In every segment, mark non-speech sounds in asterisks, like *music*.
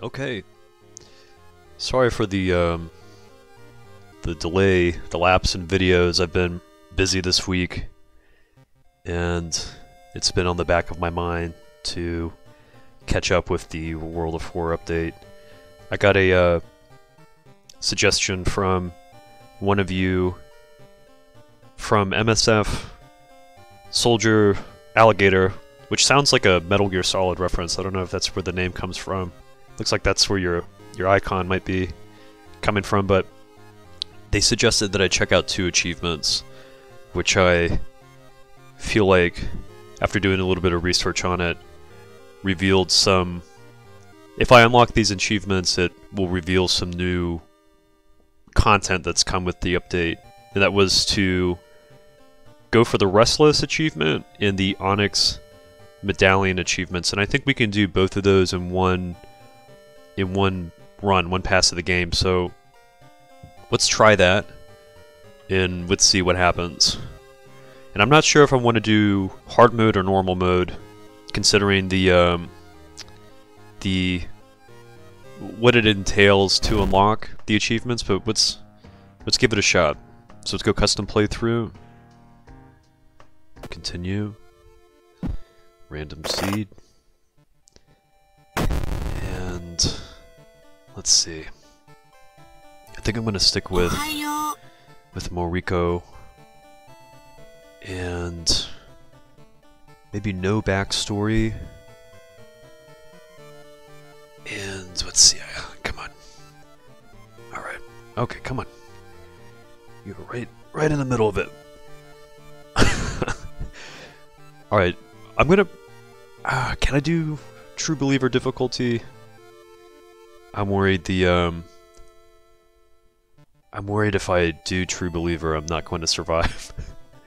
Okay. Sorry for the um, the delay, the lapse in videos. I've been busy this week, and it's been on the back of my mind to catch up with the World of Horror update. I got a uh, suggestion from one of you from MSF Soldier Alligator, which sounds like a Metal Gear Solid reference. I don't know if that's where the name comes from. Looks like that's where your your icon might be coming from, but they suggested that I check out two achievements, which I feel like, after doing a little bit of research on it, revealed some. If I unlock these achievements, it will reveal some new content that's come with the update, and that was to go for the Restless achievement and the Onyx Medallion achievements, and I think we can do both of those in one in one run, one pass of the game. So let's try that and let's see what happens. And I'm not sure if I want to do hard mode or normal mode, considering the um, the what it entails to unlock the achievements. But let's let's give it a shot. So let's go custom playthrough. Continue. Random seed. Let's see. I think I'm gonna stick with with Moriko and maybe no backstory. And let's see. Come on. All right. Okay, come on. You're right, right in the middle of it. *laughs* All right. I'm gonna. Uh, can I do True Believer difficulty? I'm worried the um. I'm worried if I do True Believer, I'm not going to survive.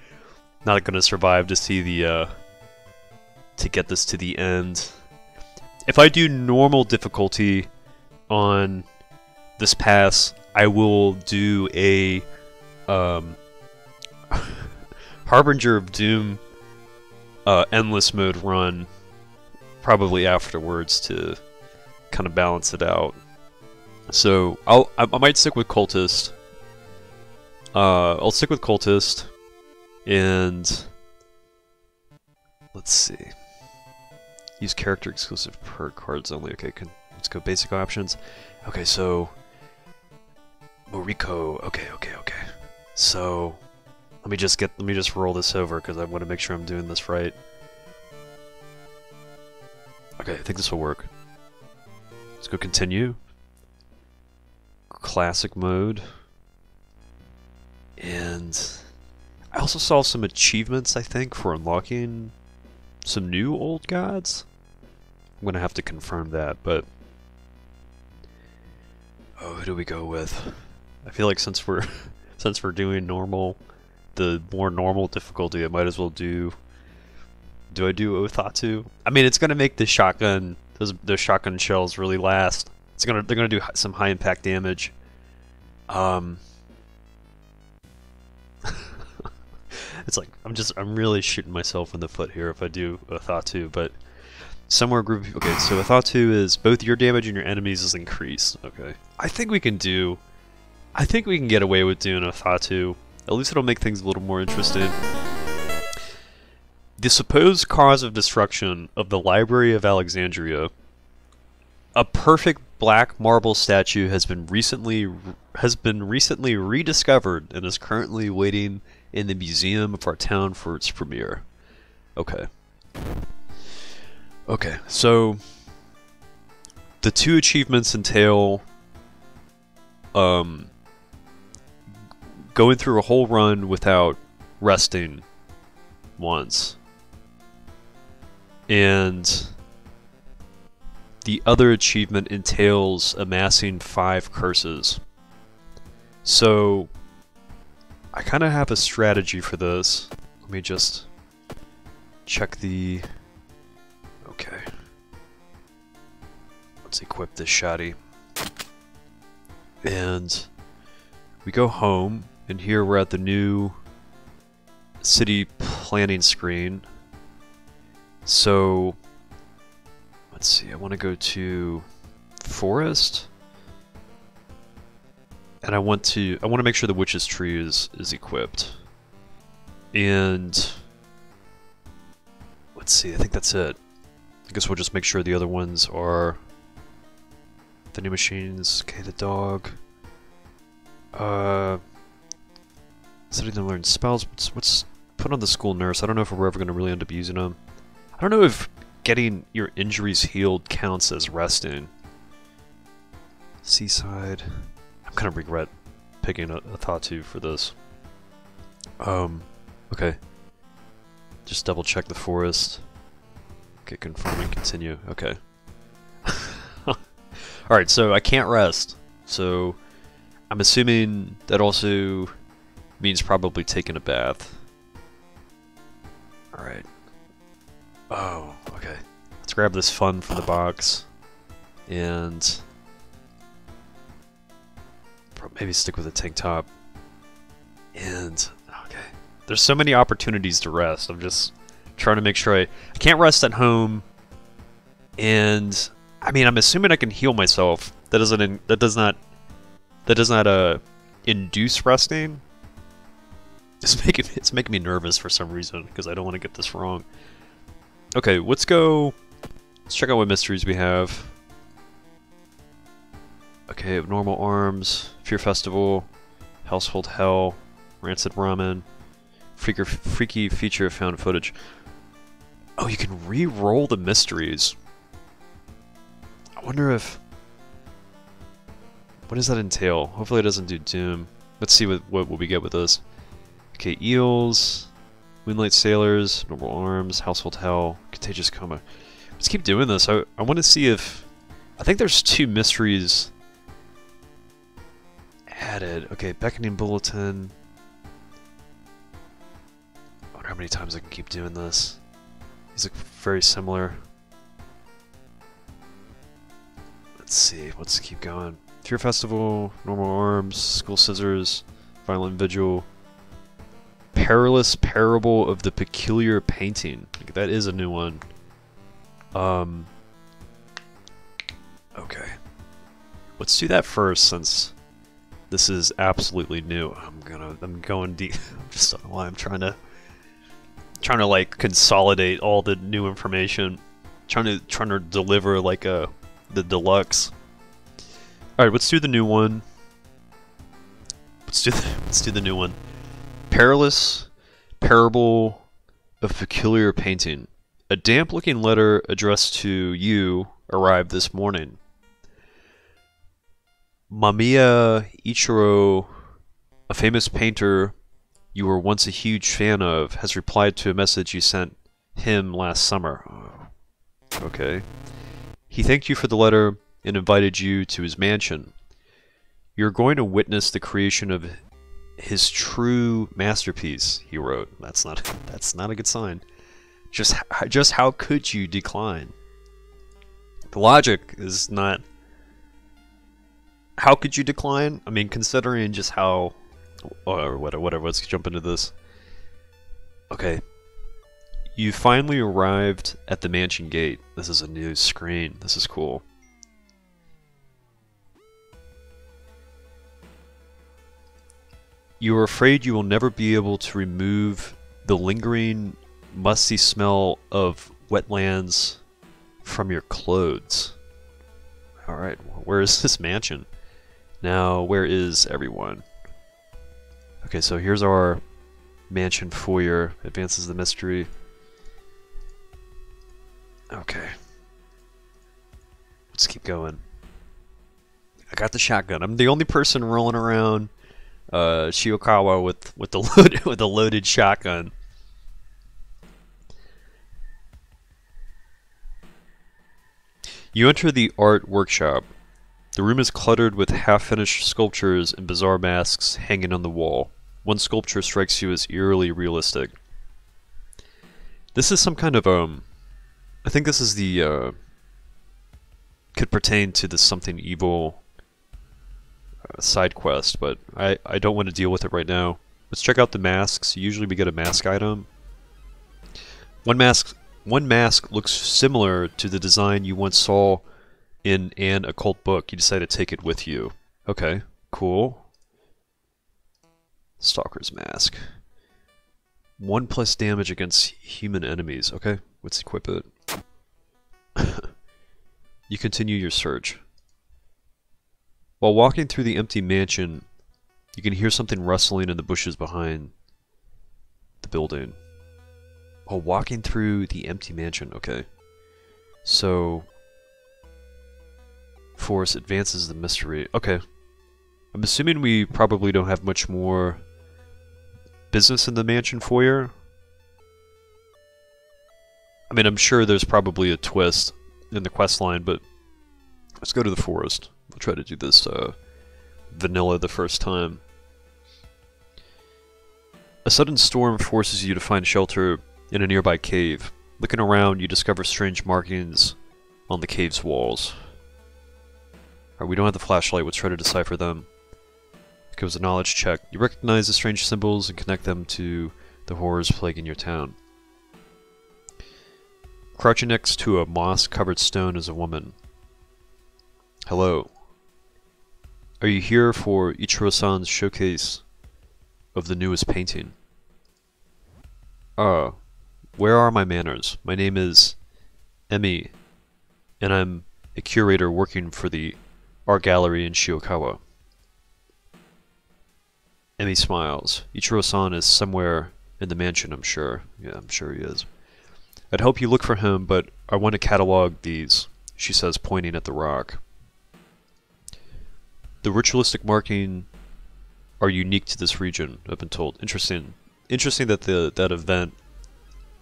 *laughs* not going to survive to see the uh, to get this to the end. If I do normal difficulty on this pass, I will do a um, *laughs* Harbinger of Doom uh, endless mode run probably afterwards to kind of balance it out. So I'll I, might stick with cultist. Uh, I'll stick with cultist, and let's see. Use character exclusive perk cards only. Okay, can, let's go basic options. Okay, so Moriko. Okay, okay, okay. So let me just get let me just roll this over because I want to make sure I'm doing this right. Okay, I think this will work. Let's go continue. Classic mode. And I also saw some achievements, I think, for unlocking some new old gods. I'm gonna have to confirm that, but oh, who do we go with? I feel like since we're *laughs* since we're doing normal, the more normal difficulty, I might as well do. Do I do Ithotu? I mean, it's gonna make the shotgun those those shotgun shells really last. It's gonna they're gonna do some high impact damage. Um, *laughs* it's like I'm just I'm really shooting myself in the foot here if I do Ithotu, but somewhere group. Okay, so Ithotu is both your damage and your enemies is increased. Okay, I think we can do. I think we can get away with doing Ithotu. At least it'll make things a little more interesting. The supposed cause of destruction of the Library of Alexandria. A perfect black marble statue has been recently has been recently rediscovered and is currently waiting in the museum of our town for its premiere. Okay. Okay, so the two achievements entail um going through a whole run without resting once. And the other achievement entails amassing five curses. So, I kind of have a strategy for this. Let me just check the... Okay. Let's equip this shoddy. And we go home, and here we're at the new city planning screen. So, let's see, I want to go to forest. And I want to I want to make sure the witch's tree is is equipped. And let's see, I think that's it. I guess we'll just make sure the other ones are the new machines. Okay, the dog. Uh study to learn spells. What's, what's put on the school nurse? I don't know if we're ever going to really end up using them. I don't know if getting your injuries healed counts as resting. Seaside. I'm gonna regret picking a, a for this. Um, okay. Just double check the forest. Okay, confirm and continue. Okay. *laughs* Alright, so I can't rest. So I'm assuming that also means probably taking a bath. Alright. Oh, okay. Let's grab this fun from the box. And... Maybe stick with a tank top. And... Okay. There's so many opportunities to rest. I'm just trying to make sure I... I can't rest at home. And... I mean, I'm assuming I can heal myself. That doesn't... That does not... That does not, uh... Induce resting. It's *laughs* making it's making me nervous for some reason because I don't want to get this wrong. Okay, let's go. Let's check out what mysteries we have. Okay, normal arms, Fear Festival, Household Hell, Rancid Ramen, Freaker, Freaky Feature Found Footage. Oh, you can re-roll the mysteries. I wonder if... What does that entail? Hopefully it doesn't do Doom. Let's see what, what, what we get with this. Okay, eels, moonlight sailors, normal arms, household hell, contagious coma. Let's keep doing this. I, I want to see if... I think there's two mysteries added. Okay, beckoning bulletin. I wonder how many times I can keep doing this. These look very similar. Let's see, let's keep going. Fear Festival, Normal Arms, School Scissors, Violent Vigil, Perilous Parable of the Peculiar Painting. That is a new one. Um. Okay. Let's do that first since this is absolutely new. I'm gonna I'm going deep. *laughs* just don't know why I'm trying to trying to like consolidate all the new information. Trying to trying to deliver like a the deluxe. All right, let's do the new one. Let's do the, *laughs* let's do the new one. Perilous Parable of Peculiar Painting. A damp looking letter addressed to you arrived this morning. Mamiya Ichiro, a famous painter you were once a huge fan of, has replied to a message you sent him last summer. Okay. He thanked you for the letter and invited you to his mansion. You're going to witness the creation of his true masterpiece, he wrote. That's not that's not a good sign. Just just how could you decline? The logic is not how could you decline? I mean, considering just how or whatever, whatever, let's jump into this. Okay. You finally arrived at the mansion gate. This is a new screen. This is cool. You are afraid you will never be able to remove the lingering, musty smell of wetlands from your clothes. Alright, where is *laughs* this mansion? Now, where is everyone? Okay, so here's our mansion foyer. Advances the mystery. Okay. Let's keep going. I got the shotgun. I'm the only person rolling around uh, Shiokawa with with the loaded *laughs* with a loaded shotgun. You enter the art workshop. The room is cluttered with half-finished sculptures and bizarre masks hanging on the wall. One sculpture strikes you as eerily realistic. This is some kind of um I think this is the uh could pertain to the something evil side quest, but I, I don't want to deal with it right now. Let's check out the masks. Usually we get a mask item. One mask one mask looks similar to the design you once saw in an occult book. You decide to take it with you. Okay, cool. Stalker's Mask. One plus damage against human enemies. Okay, let's equip it. *laughs* you continue your search. While walking through the empty mansion, you can hear something rustling in the bushes behind the building. While walking through the empty mansion. Okay. So, Force advances the mystery. Okay. I'm assuming we probably don't have much more business in the mansion foyer. I mean, I'm sure there's probably a twist in the quest line, but let's go to the forest. We'll try to do this uh, vanilla the first time. A sudden storm forces you to find shelter in a nearby cave. Looking around, you discover strange markings on the cave's walls. Right, we don't have the flashlight, let's try to decipher them. It goes a knowledge check. You recognize the strange symbols and connect them to the horrors plaguing your town. Crouching next to a moss-covered stone is a woman. Hello. Are you here for Ichiro-san's showcase of the newest painting? Ah, uh, where are my manners? My name is Emi, and I'm a curator working for the art gallery in Shiokawa. Emi smiles. Ichiro-san is somewhere in the mansion, I'm sure. Yeah, I'm sure he is. I'd help you look for him, but I want to catalog these, she says, pointing at the rock. The ritualistic marking are unique to this region, I've been told. Interesting. Interesting that the that event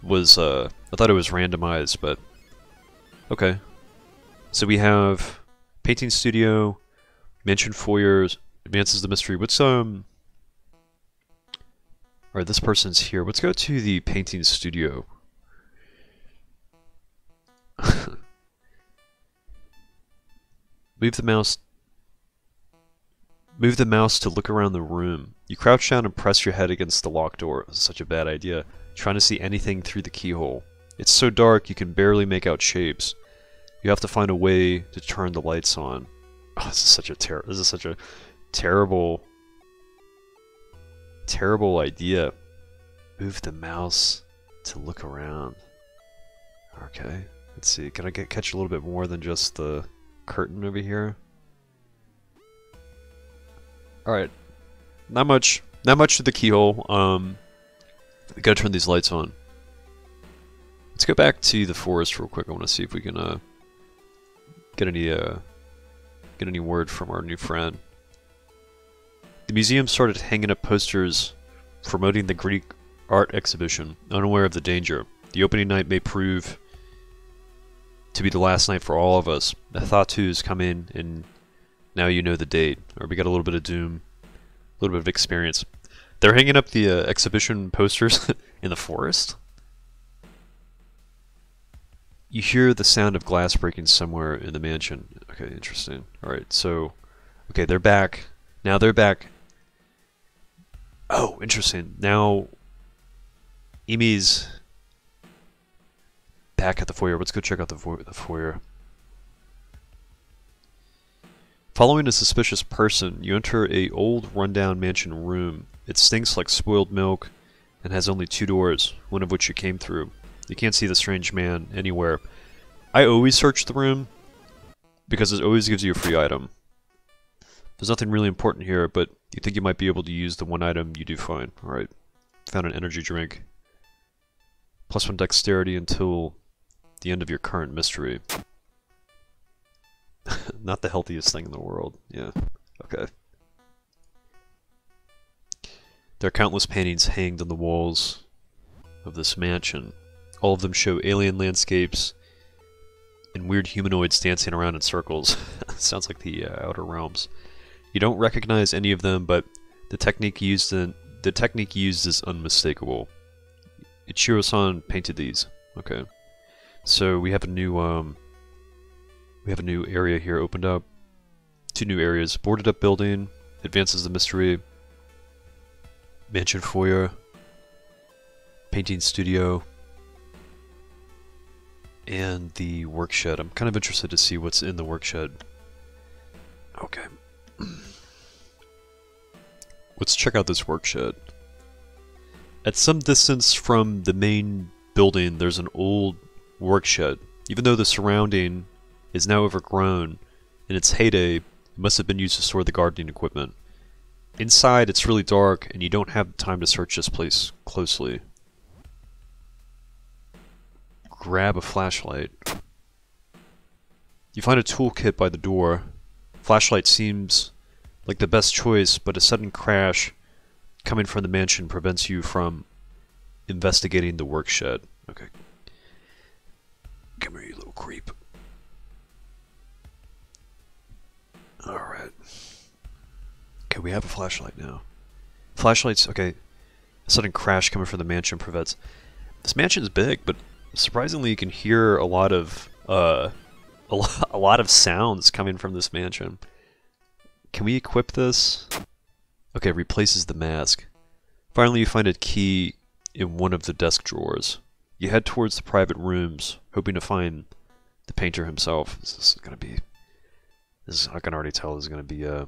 was, uh, I thought it was randomized, but okay. So we have painting studio, mansion foyers, advances the mystery. What's, um, Alright, this person's here. Let's go to the painting studio. *laughs* Move the mouse. Move the mouse to look around the room. You crouch down and press your head against the locked door. Such a bad idea. Trying to see anything through the keyhole. It's so dark you can barely make out shapes. You have to find a way to turn the lights on. Oh, this is such a ter this is such a terrible terrible idea. Move the mouse to look around. Okay, let's see. Can I get catch a little bit more than just the curtain over here? Alright. Not much. Not much to the keyhole. Um, we gotta turn these lights on. Let's go back to the forest real quick. I want to see if we can uh, get any uh, get any word from our new friend. The museum started hanging up posters promoting the Greek art exhibition, unaware of the danger. The opening night may prove to be the last night for all of us. The Thatu's come in, and now you know the date. Or we got a little bit of doom, a little bit of experience. They're hanging up the uh, exhibition posters *laughs* in the forest. You hear the sound of glass breaking somewhere in the mansion. Okay, interesting. Alright, so... Okay, they're back. Now they're back Oh, interesting. Now, Emi's back at the foyer. Let's go check out the, fo the foyer. Following a suspicious person, you enter a old rundown mansion room. It stinks like spoiled milk and has only two doors, one of which you came through. You can't see the strange man anywhere. I always search the room because it always gives you a free item. There's nothing really important here, but you think you might be able to use the one item, you do find. Alright. Found an energy drink. Plus one dexterity until the end of your current mystery. *laughs* Not the healthiest thing in the world. Yeah. Okay. There are countless paintings hanged on the walls of this mansion. All of them show alien landscapes and weird humanoids dancing around in circles. *laughs* Sounds like the uh, Outer Realms. You don't recognize any of them, but the technique used in, the technique used is unmistakable. Ichiro-san painted these. Okay. So we have a new um we have a new area here opened up. Two new areas. Boarded up building, advances the mystery. Mansion foyer. Painting studio. and the workshed. I'm kind of interested to see what's in the workshed. Okay. *clears throat* Let's check out this workshed. At some distance from the main building, there's an old workshed. Even though the surrounding is now overgrown, in its heyday, it must have been used to store the gardening equipment. Inside, it's really dark, and you don't have time to search this place closely. Grab a flashlight. You find a toolkit by the door. Flashlight seems like the best choice, but a sudden crash coming from the mansion prevents you from investigating the work shed. Okay. Come here, you little creep. Alright. Okay, we have a flashlight now. Flashlights, okay. A sudden crash coming from the mansion prevents... This mansion is big, but surprisingly you can hear a lot of, uh, a, lo *laughs* a lot of sounds coming from this mansion. Can we equip this? Okay, replaces the mask. Finally you find a key in one of the desk drawers. You head towards the private rooms, hoping to find the painter himself. This is gonna be... This I can already tell this is gonna be, uh...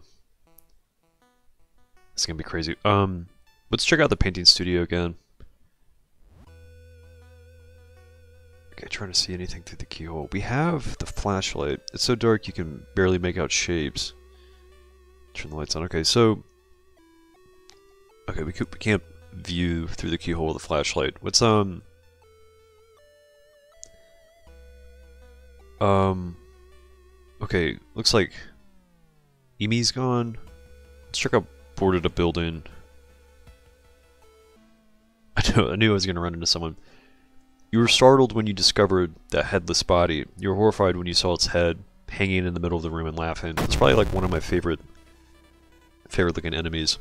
It's gonna be crazy. Um, let's check out the painting studio again. Okay, trying to see anything through the keyhole. We have the flashlight. It's so dark you can barely make out shapes. Turn the lights on. Okay, so... Okay, we, could, we can't view through the keyhole of the flashlight. What's, um... Um... Okay, looks like... Emi's gone. Let's check out boarded a building. *laughs* I knew, I knew I was going to run into someone. You were startled when you discovered that headless body. You were horrified when you saw its head hanging in the middle of the room and laughing. It's probably like one of my favorite favorite looking enemies.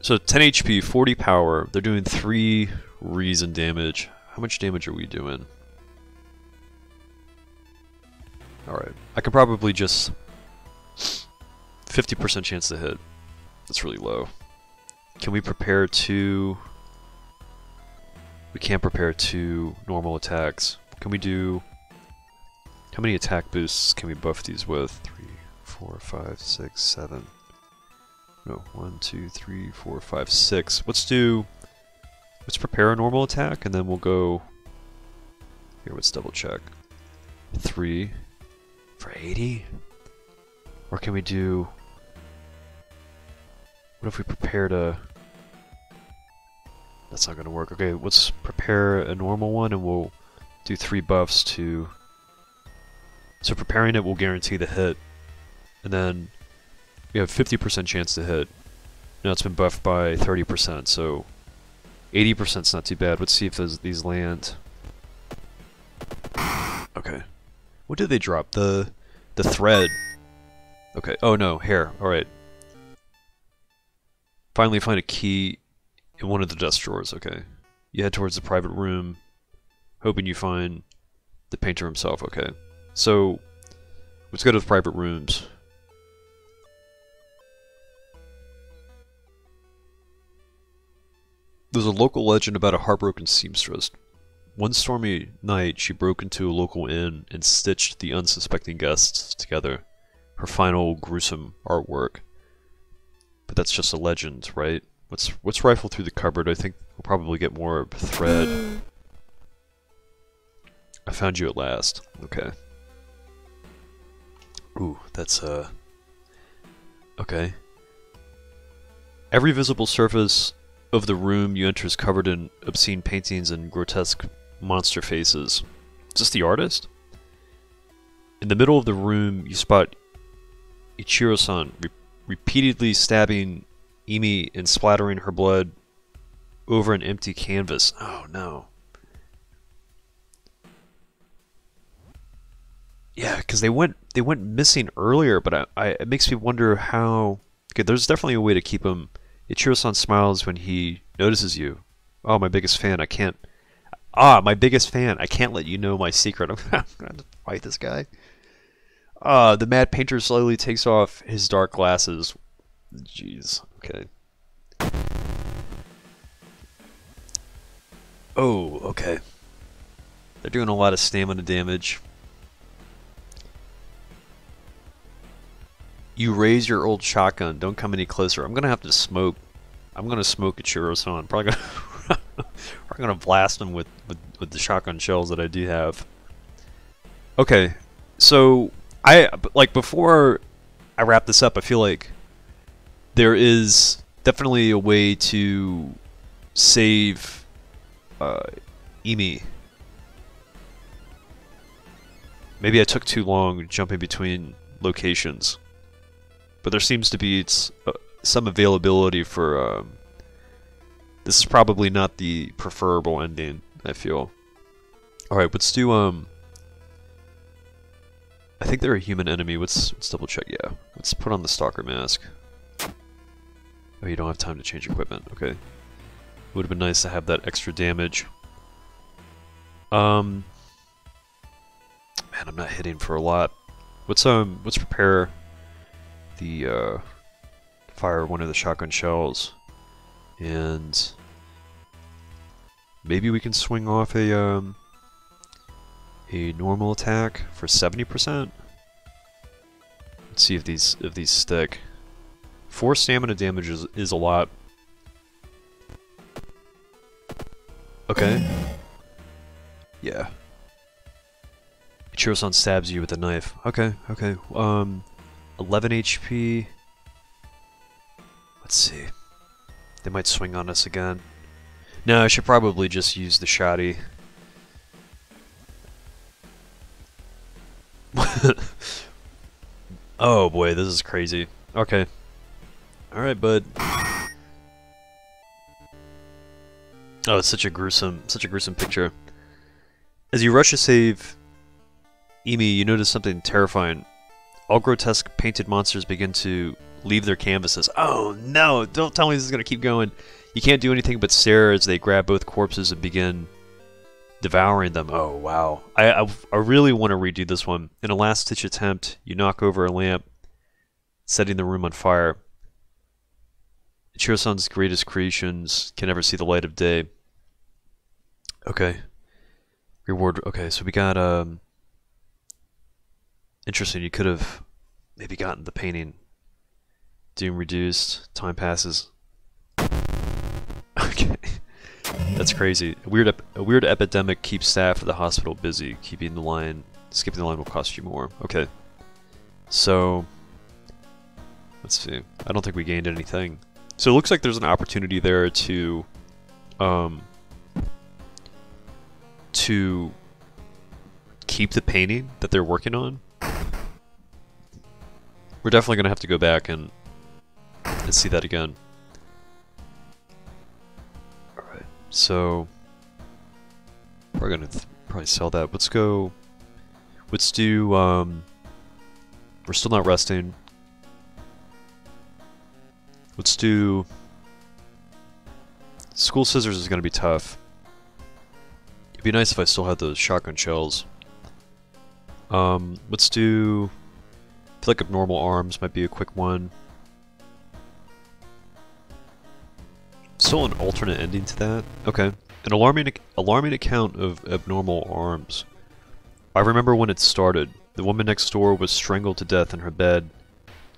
So 10 HP, 40 power. They're doing 3 reason damage. How much damage are we doing? Alright. I could probably just 50% chance to hit. That's really low. Can we prepare to... We can't prepare to normal attacks. Can we do... How many attack boosts can we buff these with? Three, four, five, six, seven. No, one, two, three, four, five, six. Let's do... Let's prepare a normal attack, and then we'll go... Here, let's double check. Three for 80? Or can we do... What if we prepare to... That's not going to work. Okay, let's prepare a normal one and we'll do three buffs to... So preparing it will guarantee the hit. And then we have 50% chance to hit. Now it's been buffed by 30%, so 80% is not too bad. Let's see if those, these land. Okay. What did they drop? The the thread. Okay. Oh no, hair. Alright. Finally find a key in one of the desk drawers, okay. You head towards the private room, hoping you find the painter himself, okay. So, let's go to the private rooms. There's a local legend about a heartbroken seamstress. One stormy night, she broke into a local inn and stitched the unsuspecting guests together. Her final gruesome artwork. But that's just a legend, right? Let's let's rifle through the cupboard. I think we'll probably get more thread. I found you at last. Okay. Ooh, that's uh Okay. Every visible surface of the room you enter is covered in obscene paintings and grotesque monster faces. Is this the artist? In the middle of the room, you spot Ichiro-san re repeatedly stabbing Emi and splattering her blood over an empty canvas. Oh no. Yeah, because they went they went missing earlier, but I, I, it makes me wonder how. Okay, there's definitely a way to keep him. Ichiro-san smiles when he notices you. Oh, my biggest fan. I can't. Ah, my biggest fan. I can't let you know my secret. *laughs* I'm going to fight this guy. Uh, the mad painter slowly takes off his dark glasses. Jeez. Okay. Oh, okay. They're doing a lot of stamina damage. You raise your old shotgun. Don't come any closer. I'm gonna have to smoke. I'm gonna smoke a Ichiro-san. Probably gonna, *laughs* *laughs* *laughs* probably gonna blast them with, with with the shotgun shells that I do have. Okay, so I like before I wrap this up. I feel like there is definitely a way to save uh, Emi. Maybe I took too long jumping between locations, but there seems to be uh, some availability for. Um, this is probably not the preferable ending. I feel. All right, let's do um. I think they're a human enemy. Let's let's double check. Yeah, let's put on the stalker mask. Oh, you don't have time to change equipment. Okay. Would have been nice to have that extra damage. Um, man, I'm not hitting for a lot. Let's um, let's prepare the uh, fire one of the shotgun shells, and maybe we can swing off a um, a normal attack for 70%. Let's see if these if these stick. Four stamina damage is, is a lot. Okay. Yeah. Ichiro-san stabs you with a knife. Okay, okay. Um, 11 HP. Let's see. They might swing on us again. No, I should probably just use the shoddy. *laughs* oh boy, this is crazy. Okay. Alright, bud. Oh, it's such a gruesome, such a gruesome picture. As you rush to save Emi, you notice something terrifying. All grotesque painted monsters begin to leave their canvases. Oh no, don't tell me this is going to keep going. You can't do anything but stare as they grab both corpses and begin devouring them. Oh wow. I, I, I really want to redo this one. In a last-ditch attempt, you knock over a lamp, setting the room on fire. Ichiro-san's greatest creations can never see the light of day. Okay. Reward. Okay, so we got um. Interesting. You could have maybe gotten the painting. Doom reduced. Time passes. Okay. That's crazy. A weird, a weird epidemic keeps staff at the hospital busy. Keeping the line, skipping the line will cost you more. Okay. So, let's see. I don't think we gained anything. So it looks like there's an opportunity there to, um, to keep the painting that they're working on. We're definitely going to have to go back and, and see that again. So we're to probably sell that. Let's go, let's do, um, we're still not resting. Let's do... School scissors is to be tough. It'd be nice if I still had those shotgun shells. Um, let's do... I feel like abnormal arms might be a quick one. Still an alternate ending to that? Okay. An alarming, alarming account of abnormal arms. I remember when it started. The woman next door was strangled to death in her bed,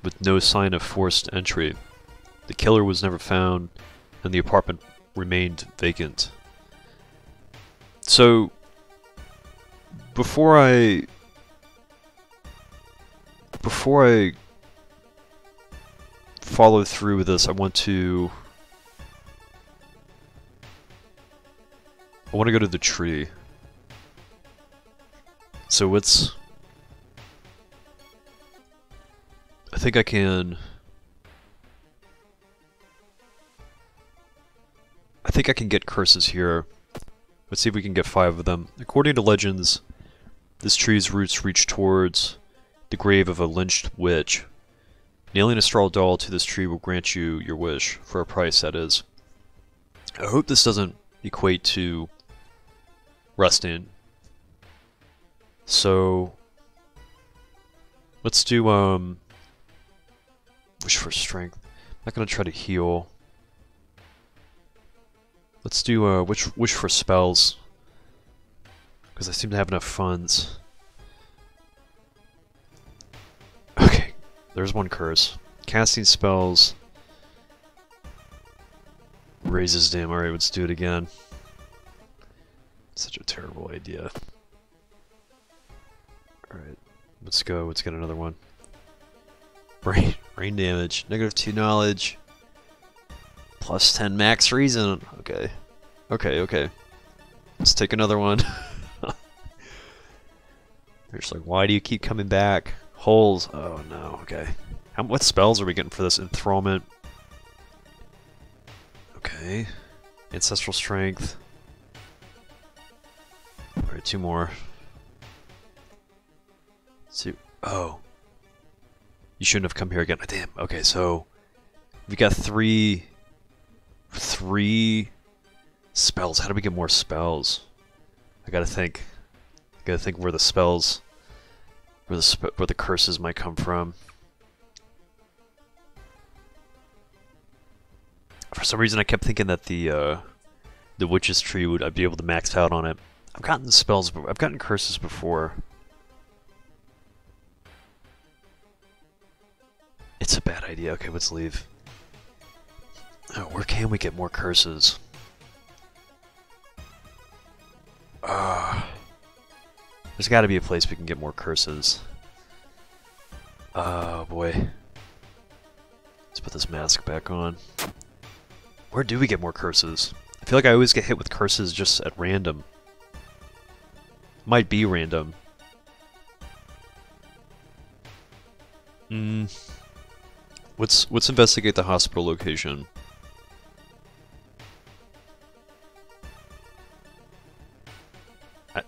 with no sign of forced entry. The killer was never found, and the apartment remained vacant. So, before I before I follow through with this, I want to I want to go to the tree. So what's I think I can I think I can get curses here. Let's see if we can get five of them. According to legends, this tree's roots reach towards the grave of a lynched witch. Nailing a straw doll to this tree will grant you your wish, for a price, that is. I hope this doesn't equate to rusting. So, let's do, um, wish for strength. I'm not to try to heal. Let's do, uh, wish, wish for spells. Because I seem to have enough funds. Okay, there's one curse. Casting spells raises damn. Alright, let's do it again. Such a terrible idea. Alright, let's go. Let's get another one. Brain, *laughs* brain damage. Negative 2 knowledge. Plus 10 max reason. Okay. Okay, okay. Let's take another one. *laughs* They're just like, why do you keep coming back? Holes. Oh no, okay. How, what spells are we getting for this? Enthrallment. Okay. Ancestral Strength. Two more. Two. Oh. You shouldn't have come here again. Damn. Okay, so we got three three spells. How do we get more spells? I gotta think. I gotta think where the spells, where the sp where the curses might come from. For some reason, I kept thinking that the uh, the witch's tree would I'd be able to max out on it. I've gotten spells, but I've gotten curses before. It's a bad idea. Okay, let's leave. Oh, where can we get more curses? Uh, there's got to be a place we can get more curses. Oh boy. Let's put this mask back on. Where do we get more curses? I feel like I always get hit with curses just at random. Might be random. Hmm. Let's let's investigate the hospital location.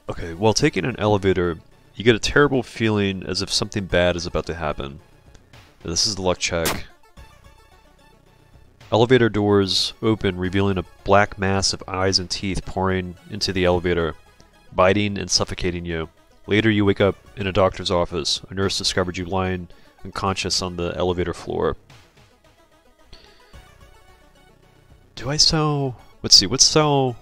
Okay, while taking an elevator, you get a terrible feeling as if something bad is about to happen. This is the luck check. Elevator doors open, revealing a black mass of eyes and teeth pouring into the elevator, biting and suffocating you. Later, you wake up in a doctor's office. A nurse discovered you lying unconscious on the elevator floor. Do I sell... Let's see, let's sell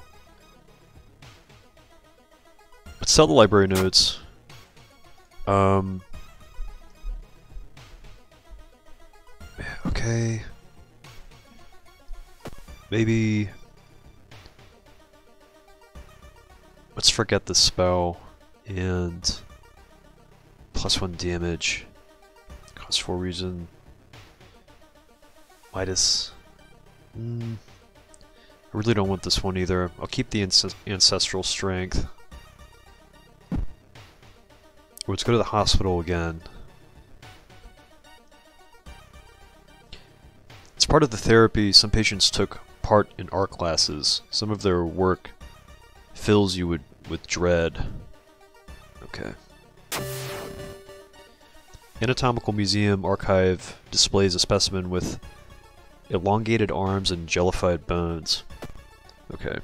Let's sell the library notes. Um. Okay. Maybe. Let's forget the spell and plus one damage. Cost four reason. Midas. Mm. I really don't want this one either. I'll keep the ancestral strength. Let's go to the hospital again. As part of the therapy, some patients took part in art classes. Some of their work fills you with, with dread. Okay. Anatomical Museum Archive displays a specimen with elongated arms and jellified bones. Okay.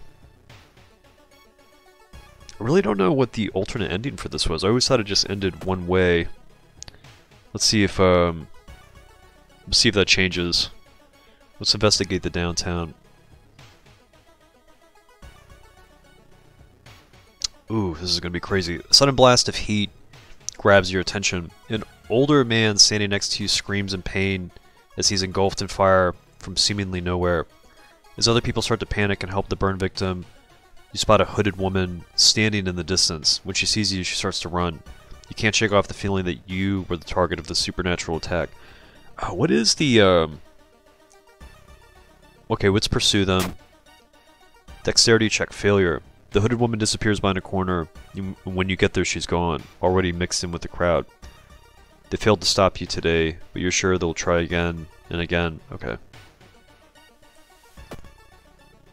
I really don't know what the alternate ending for this was. I always thought it just ended one way. Let's see if um let's see if that changes. Let's investigate the downtown. Ooh, this is gonna be crazy. A sudden blast of heat grabs your attention. An older man standing next to you screams in pain as he's engulfed in fire from seemingly nowhere. As other people start to panic and help the burn victim, you spot a hooded woman standing in the distance. When she sees you, she starts to run. You can't shake off the feeling that you were the target of the supernatural attack. Uh, what is the, um... Okay, let's pursue them. Dexterity check failure. The hooded woman disappears behind a corner. When you get there, she's gone, already mixed in with the crowd. They failed to stop you today, but you're sure they'll try again and again. Okay.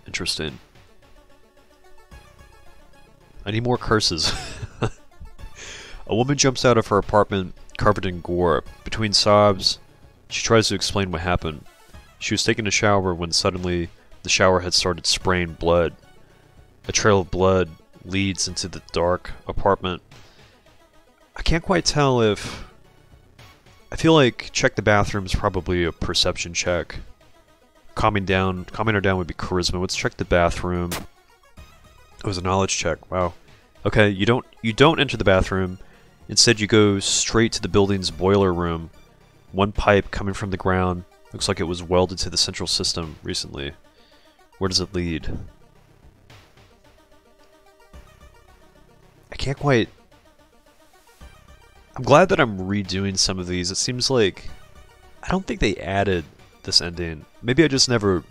Interesting. I need more curses. *laughs* a woman jumps out of her apartment covered in gore. Between sobs, she tries to explain what happened. She was taking a shower when suddenly the shower had started spraying blood. A trail of blood leads into the dark apartment. I can't quite tell if... I feel like check the bathroom is probably a perception check. Calming down, calming her down would be charisma. Let's check the bathroom. It was a knowledge check. Wow. Okay, you don't you don't enter the bathroom. Instead, you go straight to the building's boiler room. One pipe coming from the ground. Looks like it was welded to the central system recently. Where does it lead? I can't quite... I'm glad that I'm redoing some of these. It seems like... I don't think they added this ending. Maybe I just never...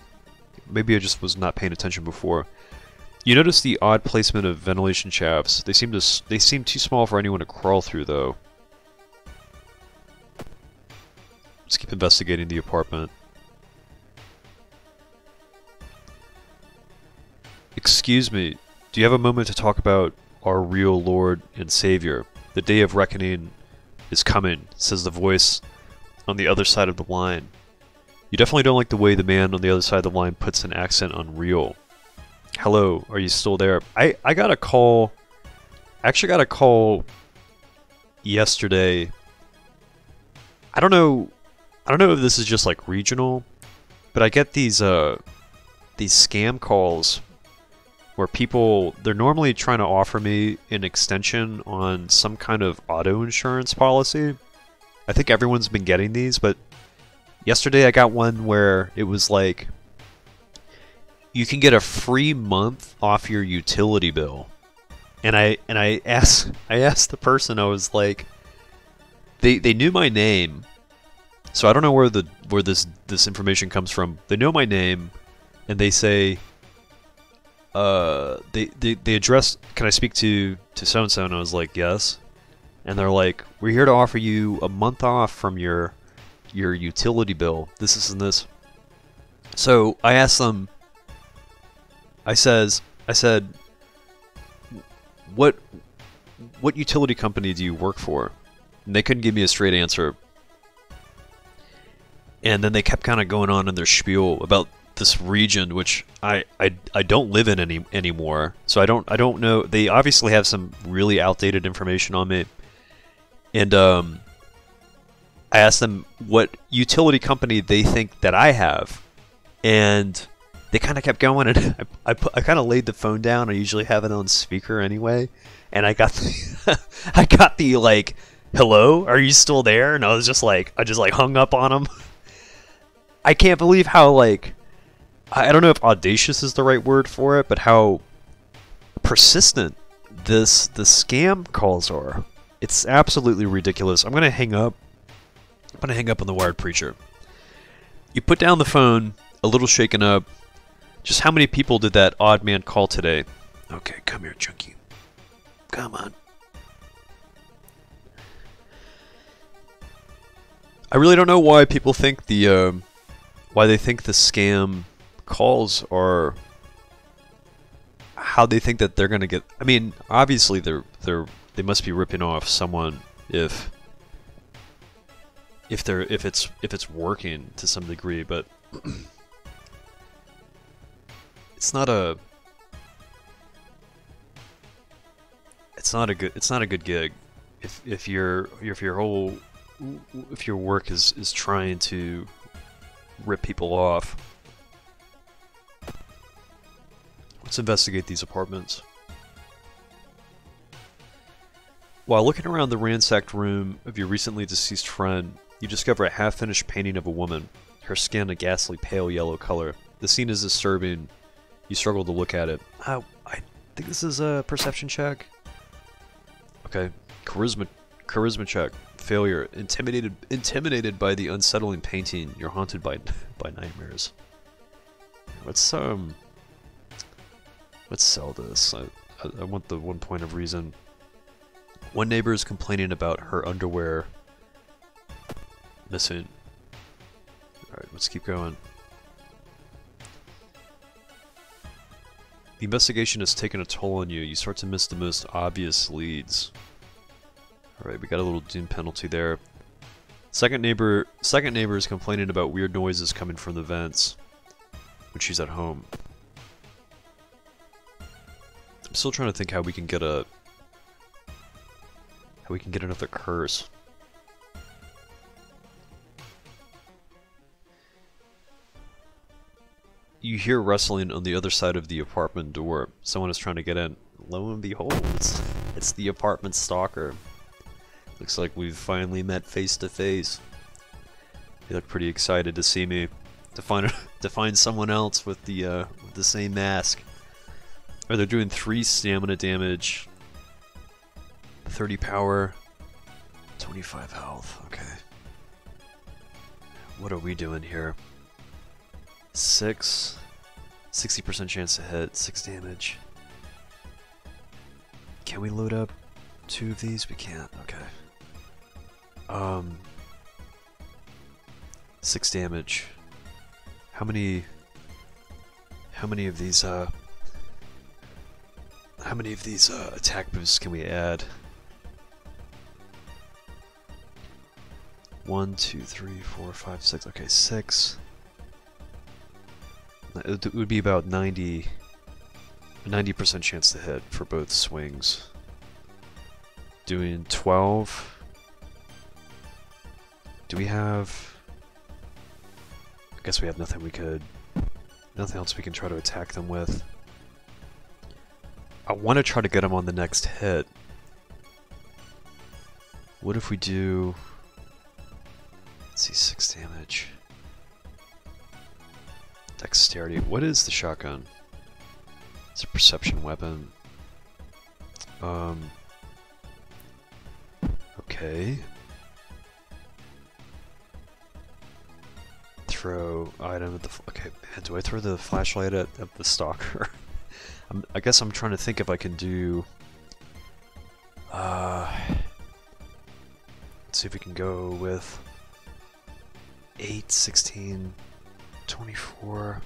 Maybe I just was not paying attention before. You notice the odd placement of ventilation shafts. They seem to they seem too small for anyone to crawl through, though. Let's keep investigating the apartment. Excuse me, do you have a moment to talk about our real Lord and Savior? The day of reckoning is coming, says the voice on the other side of the line. You definitely don't like the way the man on the other side of the line puts an accent on real. Hello, are you still there? I, I got a call. I actually got a call yesterday. I don't know. I don't know if this is just like regional, but I get these uh these scam calls where people they're normally trying to offer me an extension on some kind of auto insurance policy. I think everyone's been getting these, but yesterday I got one where it was like you can get a free month off your utility bill. And I and I *laughs* asked I asked the person I was like they they knew my name. So I don't know where the where this this information comes from. They know my name and they say uh they they, they address can I speak to to so and so and I was like yes. And they're like we're here to offer you a month off from your your utility bill. This is and this. So I asked them I says I said what what utility company do you work for? And they couldn't give me a straight answer. And then they kept kind of going on in their spiel about this region which I, I I don't live in any anymore. So I don't I don't know they obviously have some really outdated information on me. And um I asked them what utility company they think that I have. And they kind of kept going, and *laughs* I, I, I kind of laid the phone down. I usually have it on speaker anyway, and I got *laughs* the, I got the like, "Hello, are you still there?" And I was just like, I just like hung up on them. *laughs* I can't believe how like, I don't know if audacious is the right word for it, but how persistent this the scam calls are. It's absolutely ridiculous. I'm gonna hang up. I'm gonna hang up on the wired preacher. You put down the phone, a little shaken up, just how many people did that odd man call today? Okay, come here, Chunky. Come on. I really don't know why people think the uh, why they think the scam calls are how they think that they're gonna get. I mean, obviously they're they're they must be ripping off someone if if they're if it's if it's working to some degree, but *clears throat* it's not a it's not a good it's not a good gig if if your if your whole if your work is is trying to rip people off. Let's investigate these apartments. While looking around the ransacked room of your recently deceased friend, you discover a half-finished painting of a woman, her skin a ghastly pale yellow color. The scene is disturbing you struggle to look at it. Uh, I think this is a perception check. Okay, charisma, charisma check. Failure. Intimidated, intimidated by the unsettling painting. You're haunted by *laughs* by nightmares. Let's um, let's sell this. I, I, want the one point of reason. One neighbor is complaining about her underwear missing. Alright, let's keep going. The investigation has taken a toll on you. You start to miss the most obvious leads. Alright, we got a little doom penalty there. Second neighbor second neighbor is complaining about weird noises coming from the vents when she's at home. I'm still trying to think how we can get a how we can get another curse. You hear rustling on the other side of the apartment door. Someone is trying to get in. lo and behold, it's, it's the apartment stalker. Looks like we've finally met face to face. They look pretty excited to see me. To find *laughs* to find someone else with the uh, with the same mask. Or they're doing three stamina damage, 30 power, 25 health. Okay. What are we doing here? Six, 60% chance to hit, six damage. Can we load up two of these? We can't. Okay. Um, six damage. How many? How many of these? Uh, how many of these uh, attack boosts can we add? One, two, three, four, five, six. Okay, six. It would be about 90 90% chance to hit for both swings. Doing 12. Do we have... I guess we have nothing we could... Nothing else we can try to attack them with. I want to try to get him on the next hit. What if we do... Let's see, 6 damage. Dexterity. What is the shotgun? It's a perception weapon. Um. Okay. Throw item at the. Okay, man, do I throw the flashlight at, at the stalker? *laughs* i guess I'm trying to think if I can do. Uh. Let's see if we can go with 8, 16, 24.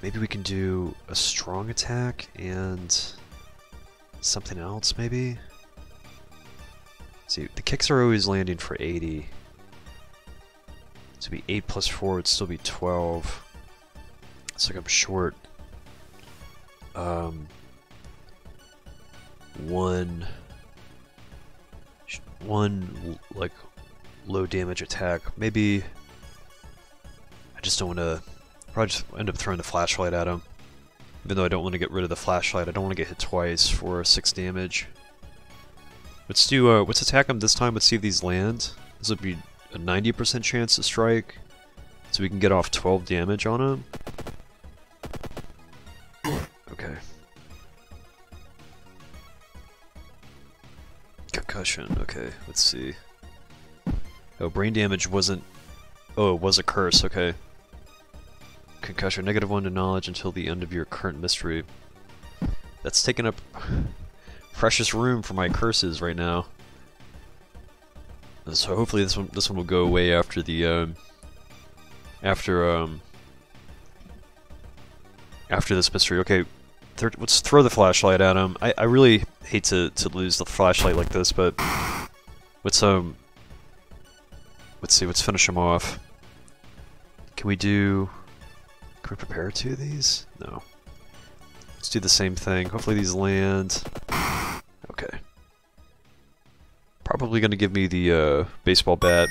Maybe we can do a strong attack and something else, maybe? See, the kicks are always landing for 80. So be 8 plus 4 would still be 12. It's like I'm short. Um, one, one like low damage attack. Maybe I just don't want to Probably just end up throwing the flashlight at him. Even though I don't want to get rid of the flashlight, I don't want to get hit twice for 6 damage. Let's do, uh, let's attack him this time, let's see if these land. This would be a 90% chance to strike, so we can get off 12 damage on him. Concussion, okay, let's see. Oh, brain damage wasn't... Oh, it was a curse, okay. Concussion, negative one to knowledge until the end of your current mystery. That's taking up *laughs* precious room for my curses right now. So hopefully this one this one will go away after the um, after um after this mystery. Okay, let's throw the flashlight at him. I I really hate to to lose the flashlight like this, but let's um let's see. Let's finish him off. Can we do? Can we prepare two of these? No. Let's do the same thing. Hopefully these land. Okay. Probably going to give me the uh, baseball bat.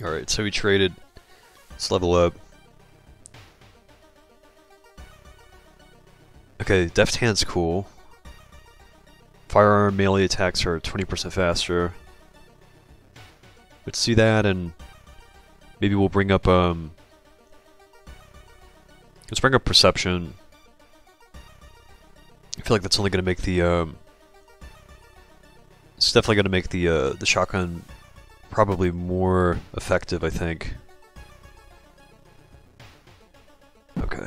Alright, so we traded. Let's level up. Okay, deft hand's cool. Firearm melee attacks are 20% faster. Let's do that and maybe we'll bring up um Let's bring up perception. I feel like that's only going to make the, um, it's definitely going to make the, uh, the shotgun probably more effective, I think. Okay.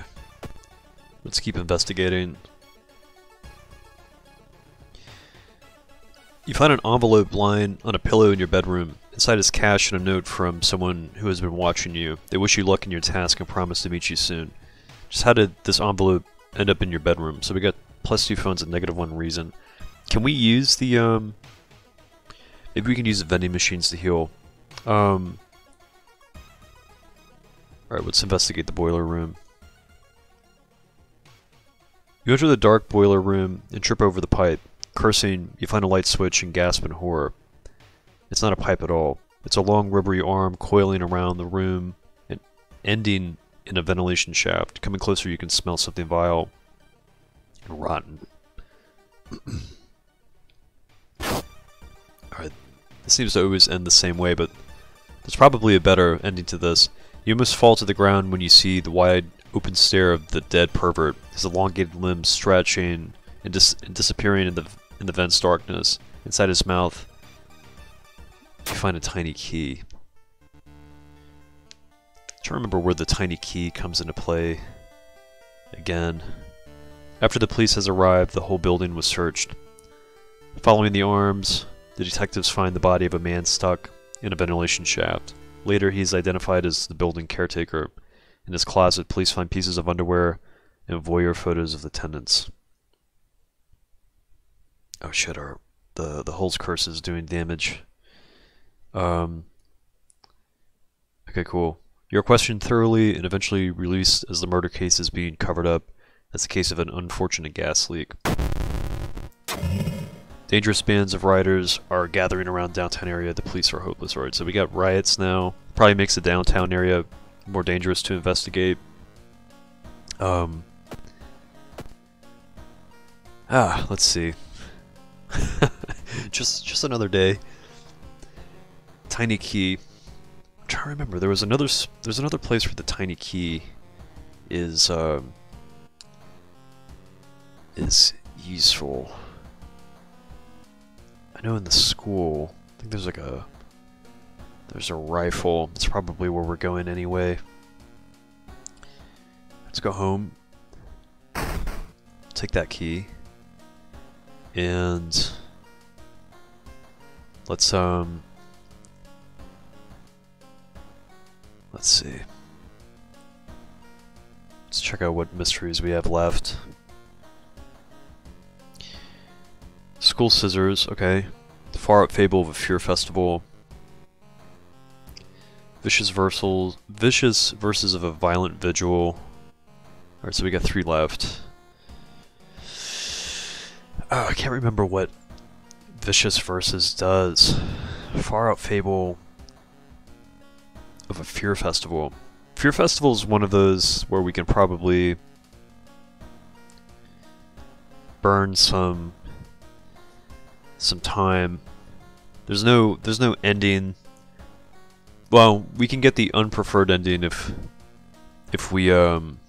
Let's keep investigating. You find an envelope lying on a pillow in your bedroom. Inside is cash and a note from someone who has been watching you. They wish you luck in your task and promise to meet you soon. Just how did this envelope end up in your bedroom? So we got plus two phones and negative one reason. Can we use the, um... Maybe we can use the vending machines to heal. Um... Alright, let's investigate the boiler room. You enter the dark boiler room and trip over the pipe. Cursing, you find a light switch and gasp in horror. It's not a pipe at all. It's a long rubbery arm coiling around the room and ending in a ventilation shaft. Coming closer, you can smell something vile. and rotten. *clears throat* Alright, this seems to always end the same way, but there's probably a better ending to this. You must fall to the ground when you see the wide open stare of the dead pervert, his elongated limbs stretching and, dis and disappearing in the in the vent's darkness. Inside his mouth, you find a tiny key. Trying to remember where the tiny key comes into play again. After the police has arrived, the whole building was searched. Following the arms, the detectives find the body of a man stuck in a ventilation shaft. Later, he is identified as the building caretaker. In his closet, police find pieces of underwear and voyeur photos of the tenants. Oh shit, our, the, the Hull's curse is doing damage. Um, okay, cool. You're questioned thoroughly and eventually released as the murder case is being covered up as a case of an unfortunate gas leak. Dangerous bands of rioters are gathering around downtown area. The police are hopeless. Right, so we got riots now. Probably makes the downtown area more dangerous to investigate. Um. Ah, let's see. *laughs* just, just another day. Tiny key. I'm trying to remember. There was another. There's another place where the tiny key is um, is useful. I know in the school, I think there's like a there's a rifle. It's probably where we're going anyway. Let's go home. Take that key. And let's um let's see. Let's check out what mysteries we have left. School Scissors, okay. The Far Out Fable of a Fear Festival. Vicious Versals, Vicious Verses of a Violent Vigil. Alright, so we got three left. Oh, I can't remember what Vicious Verses does. Far Out Fable of a Fear Festival. Fear Festival is one of those where we can probably burn some some time. There's no there's no ending. Well, we can get the unpreferred ending if if we um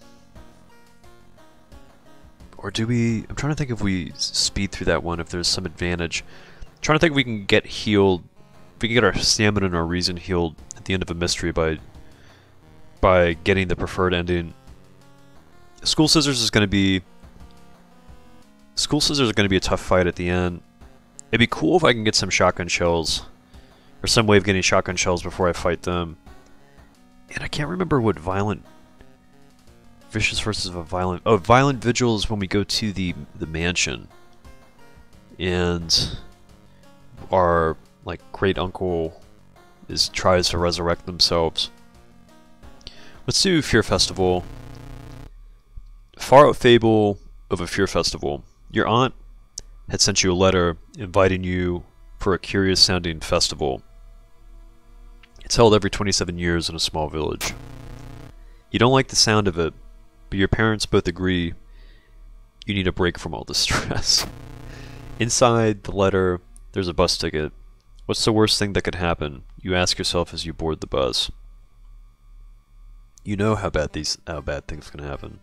or do we I'm trying to think if we speed through that one if there's some advantage. I'm trying to think we can get healed if we can get our stamina and our reason healed at the end of a mystery by by getting the preferred ending. School Scissors is going to be School Scissors is going to be a tough fight at the end. It'd be cool if I can get some shotgun shells. Or some way of getting shotgun shells before I fight them. And I can't remember what violent... Vicious versus a violent... Oh, violent vigil is when we go to the, the mansion. And... Our, like, great-uncle is tries to resurrect themselves. Let's do Fear Festival. Far Out Fable of a Fear Festival. Your aunt had sent you a letter inviting you for a curious sounding festival. It's held every 27 years in a small village. You don't like the sound of it, but your parents both agree you need a break from all the *laughs* stress. Inside the letter, there's a bus ticket. What's the worst thing that could happen? You ask yourself as you board the bus. You know how bad these how bad things can happen.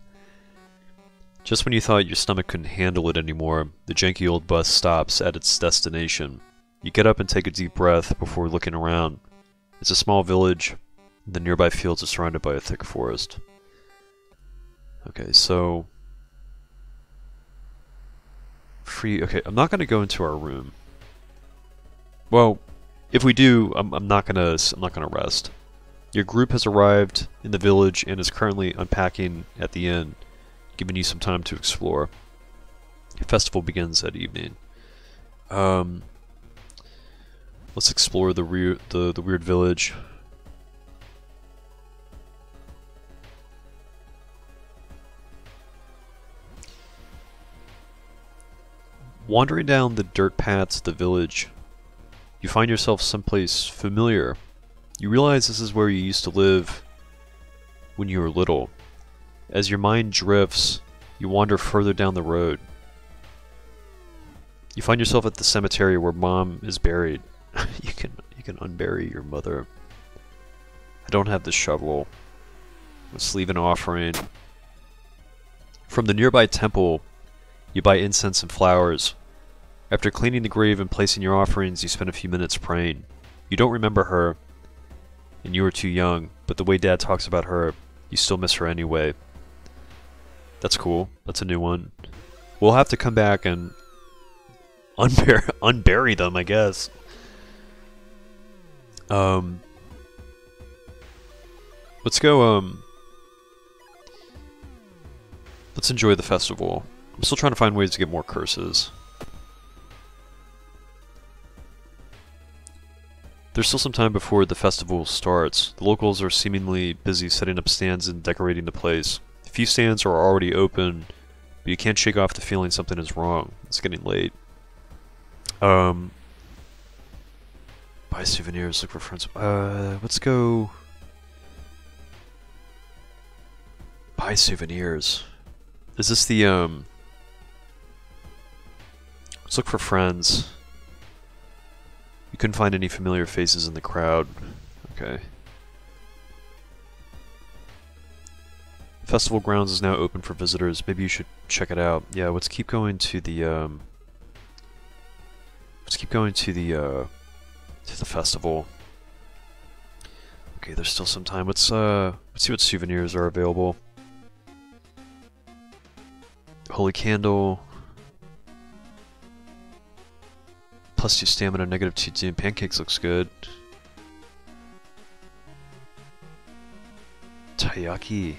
Just when you thought your stomach couldn't handle it anymore, the janky old bus stops at its destination. You get up and take a deep breath before looking around. It's a small village. The nearby fields are surrounded by a thick forest. Okay, so... Free... Okay, I'm not going to go into our room. Well, if we do, I'm, I'm not gonna I'm not gonna rest. Your group has arrived in the village and is currently unpacking at the inn giving you some time to explore. The festival begins at evening. Um, let's explore the, the, the weird village. Wandering down the dirt paths of the village, you find yourself someplace familiar. You realize this is where you used to live when you were little. As your mind drifts, You wander further down the road. You find yourself at the cemetery where mom is buried. *laughs* you can you can unbury your mother. I don't have the shovel. Let's leave an offering. From the nearby temple, you buy incense and flowers. After cleaning the grave and placing your offerings, you spend a few minutes praying. You don't remember her, and you were too young, but the way Dad talks about her, you still miss her anyway. That's cool. That's a new one. We'll have to come back and *laughs* unbury, unbury them, I guess. Um, let's go. Um, let's enjoy the festival. I'm still trying to find ways to get more curses. There's still some time before the festival starts. The locals are seemingly busy setting up stands and decorating the place. A few stands are already open, but you can't shake off the feeling something is wrong. It's getting late. Um, buy souvenirs, look for friends. Uh, let's go. Buy souvenirs. Is this the, um... Let's look for friends. You couldn't find any familiar faces in the crowd. Okay. Festival grounds is now open for visitors. Maybe you should check it out. Yeah, let's keep going to the, um... Let's keep going to the, uh... To the festival. Okay, there's still some time. Let's, uh... Let's see what souvenirs are available. Holy Candle. Plus 2 stamina, negative 2 doom. Pancakes looks good. Taiyaki.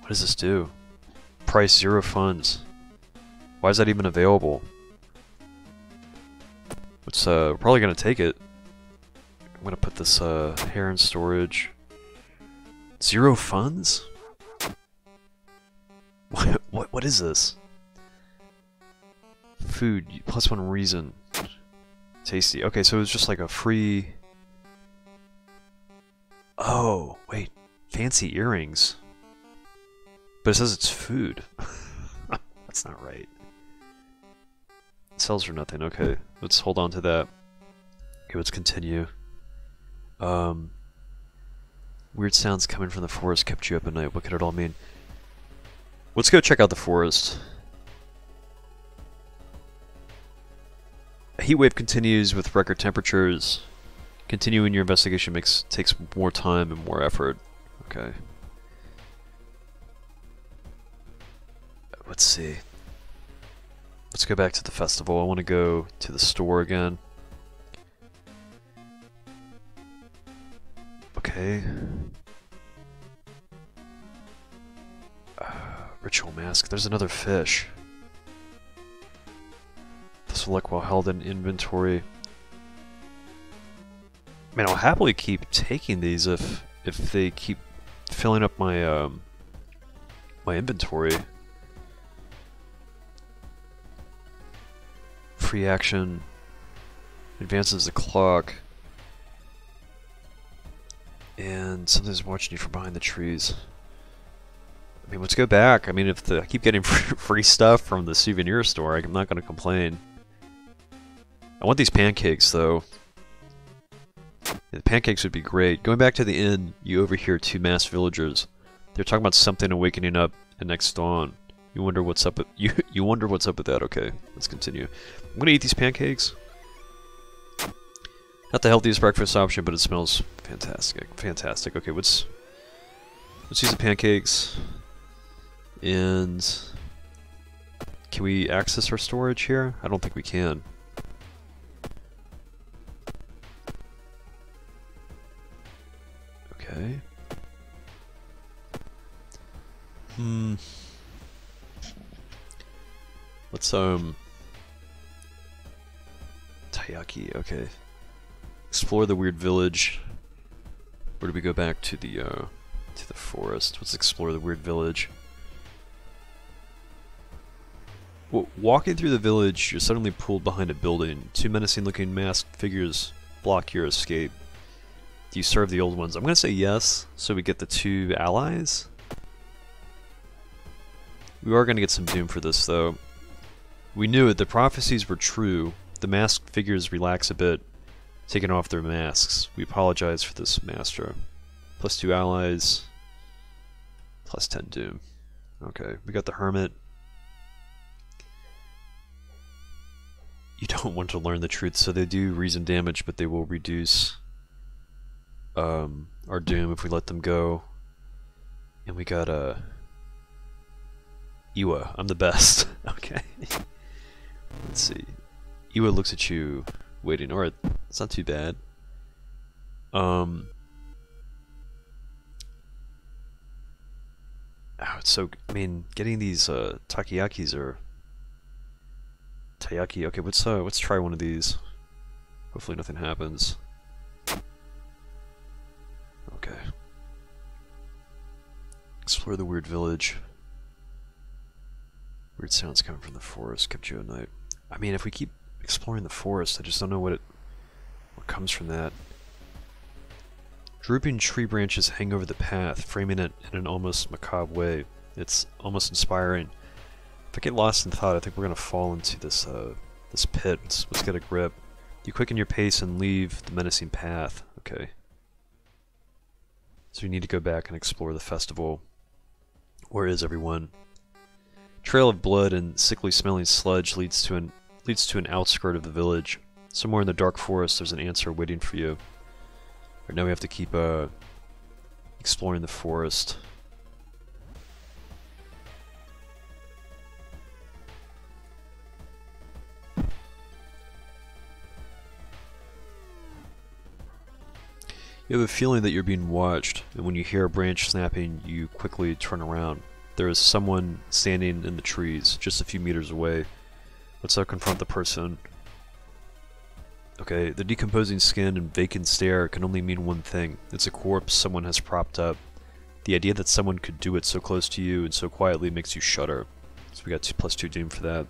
What does this do? Price zero funds. Why is that even available? It's uh probably gonna take it. I'm gonna put this uh hair in storage. Zero funds? *laughs* What what what is this? Food, plus one reason. Tasty. Okay, so it's just like a free... Oh, wait. Fancy earrings. But it says it's food. *laughs* That's not right. Sells for nothing. Okay, let's hold on to that. Okay, let's continue. Um, weird sounds coming from the forest kept you up at night. What could it all mean? Let's go check out the forest. heat wave continues with record temperatures. Continuing your investigation makes takes more time and more effort. Okay. Let's see. Let's go back to the festival. I want to go to the store again. Okay. Uh, ritual mask. There's another fish. This will look well held in inventory. I mean, I'll happily keep taking these if if they keep filling up my um, my inventory. Free action advances the clock, and something's watching you from behind the trees. I mean, let's go back. I mean, if the, I keep getting *laughs* free stuff from the souvenir store, I'm not going to complain. I want these pancakes, though. The pancakes would be great. Going back to the inn, you overhear two masked villagers. They're talking about something awakening up at next dawn. You wonder what's up with *laughs* you. You wonder what's up with that. Okay, let's continue. I'm gonna eat these pancakes. Not the healthiest breakfast option, but it smells fantastic. Fantastic. Okay, let's let's use the pancakes. And can we access our storage here? I don't think we can. Okay. Hmm. Let's, um... Okay. Explore the weird village. Where do we go back to the, uh... To the forest? Let's explore the weird village. Walking through the village, you're suddenly pulled behind a building. Two menacing looking masked figures block your escape. Do you serve the old ones? I'm going to say yes, so we get the two allies. We are going to get some Doom for this, though. We knew it. The prophecies were true. The masked figures relax a bit, taking off their masks. We apologize for this, Master. Plus two allies. Plus ten Doom. Okay, we got the Hermit. You don't want to learn the truth, so they do reason damage, but they will reduce um, our Doom if we let them go. And we got a... Uh, Iwa, I'm the best. *laughs* okay. Let's see. Iwa looks at you, waiting. Alright, it's not too bad. Um. Oh, it's so. I mean, getting these uh, takayakis are. Taiyaki. Okay, let's uh, let's try one of these. Hopefully, nothing happens. Okay. Explore the weird village. Weird sounds coming from the forest kept you at night. I mean, if we keep exploring the forest, I just don't know what it what comes from that. Drooping tree branches hang over the path, framing it in an almost macabre way. It's almost inspiring. If I get lost in thought, I think we're gonna fall into this uh, this pit. Let's, let's get a grip. You quicken your pace and leave the menacing path. Okay. So we need to go back and explore the festival. Where is everyone? Trail of blood and sickly smelling sludge leads to an leads to an outskirt of the village. Somewhere in the dark forest there's an answer waiting for you. Right now we have to keep uh, exploring the forest. You have a feeling that you're being watched, and when you hear a branch snapping, you quickly turn around. There is someone standing in the trees, just a few meters away. Let's uh, confront the person. Okay, the decomposing skin and vacant stare can only mean one thing. It's a corpse someone has propped up. The idea that someone could do it so close to you and so quietly makes you shudder. So we got two plus two doom for that.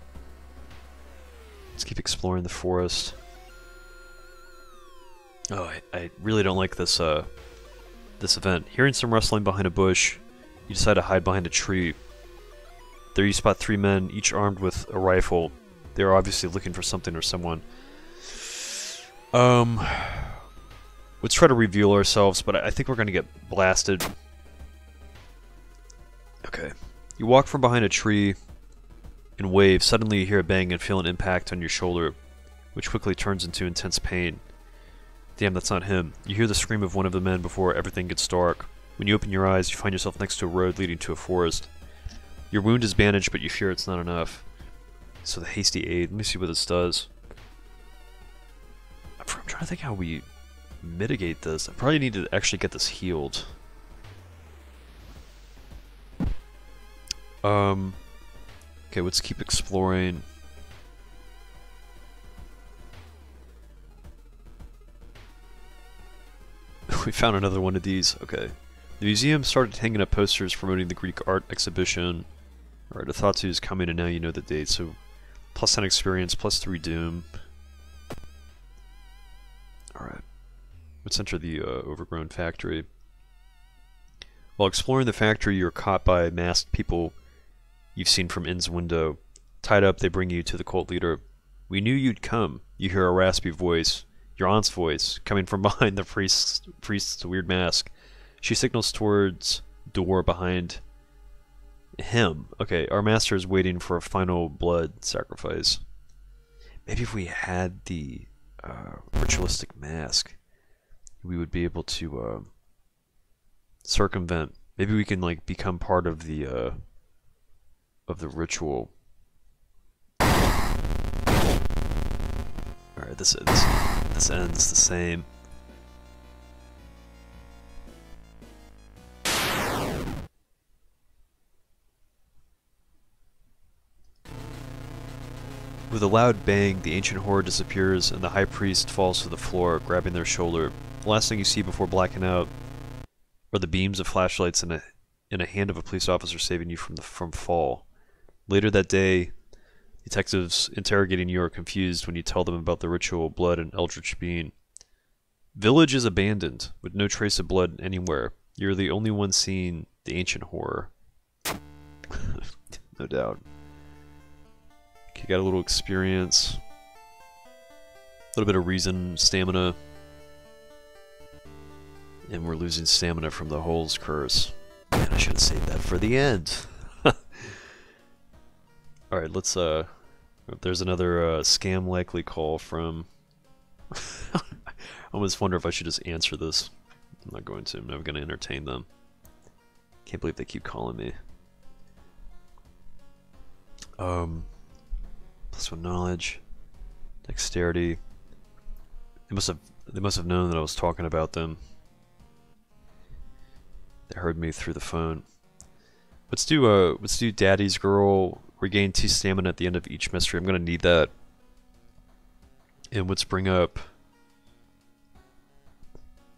Let's keep exploring the forest. Oh, I, I really don't like this uh this event. Hearing some rustling behind a bush, you decide to hide behind a tree. There you spot three men, each armed with a rifle. They are obviously looking for something or someone. Um, let's try to reveal ourselves, but I think we're going to get blasted. Okay. You walk from behind a tree and wave. Suddenly you hear a bang and feel an impact on your shoulder, which quickly turns into intense pain. Damn, that's not him. You hear the scream of one of the men before everything gets dark. When you open your eyes, you find yourself next to a road leading to a forest. Your wound is bandaged, but you fear it's not enough. So the hasty aid, let me see what this does. I'm, trying to think how we mitigate this. I probably need to actually get this healed. Um, okay, let's keep exploring. *laughs* we found another one of these. Okay. The museum started hanging up posters promoting the Greek art exhibition. Alright, Ithotu is coming and now you know the date, so plus 10 experience, plus 3 doom. Alright. Let's enter the uh, overgrown factory. While exploring the factory, you're caught by masked people you've seen from Inn's window. Tied up, they bring you to the cult leader. We knew you'd come. You hear a raspy voice, your aunt's voice, coming from *laughs* behind the priest's, priest's weird mask. She signals towards door behind him. Okay, our master is waiting for a final blood sacrifice. Maybe if we had the uh, ritualistic mask, we would be able to uh, circumvent. Maybe we can like become part of the uh, of the ritual. All right, this this this ends the same. With a loud bang, the ancient horde disappears and the high priest falls to the floor, grabbing their shoulder. The last thing you see before blacking out are the beams of flashlights in a in a hand of a police officer saving you from the from fall. Later that day, detectives interrogating you are confused when you tell them about the ritual blood and eldritch being. Village is abandoned, with no trace of blood anywhere. You're the only one seeing the ancient horror. *laughs* no doubt. Okay, got a little experience. A little bit of reason, stamina. And we're losing stamina from the holes curse. Man, I should have saved that for the end. *laughs* Alright, let's, uh... There's another uh, scam likely call from... *laughs* I almost wonder if I should just answer this. I'm not going to. I'm never going to entertain them. Can't believe they keep calling me. Um, plus one knowledge, dexterity. They must have they must have known that I was talking about them. They heard me through the phone. Let's do uh let's do Daddy's Girl. Regain two stamina at the end of each mystery. I'm gonna need that. And let's bring up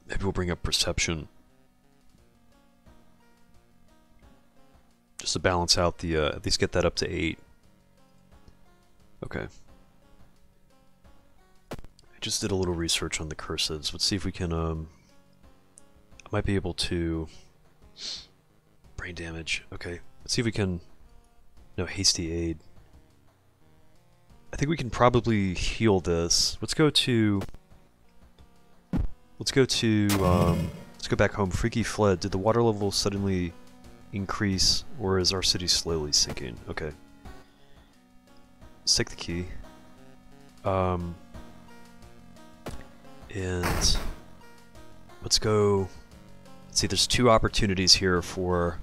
maybe we'll bring up perception. Just to balance out the uh, at least get that up to eight. Okay. I just did a little research on the cursives. Let's see if we can, um... I might be able to... Brain damage. Okay. Let's see if we can... No, hasty aid. I think we can probably heal this. Let's go to... Let's go to, um... Let's go back home. Freaky fled. Did the water level suddenly increase, or is our city slowly sinking? Okay. The key. Um... And let's go. Let's see, there's two opportunities here for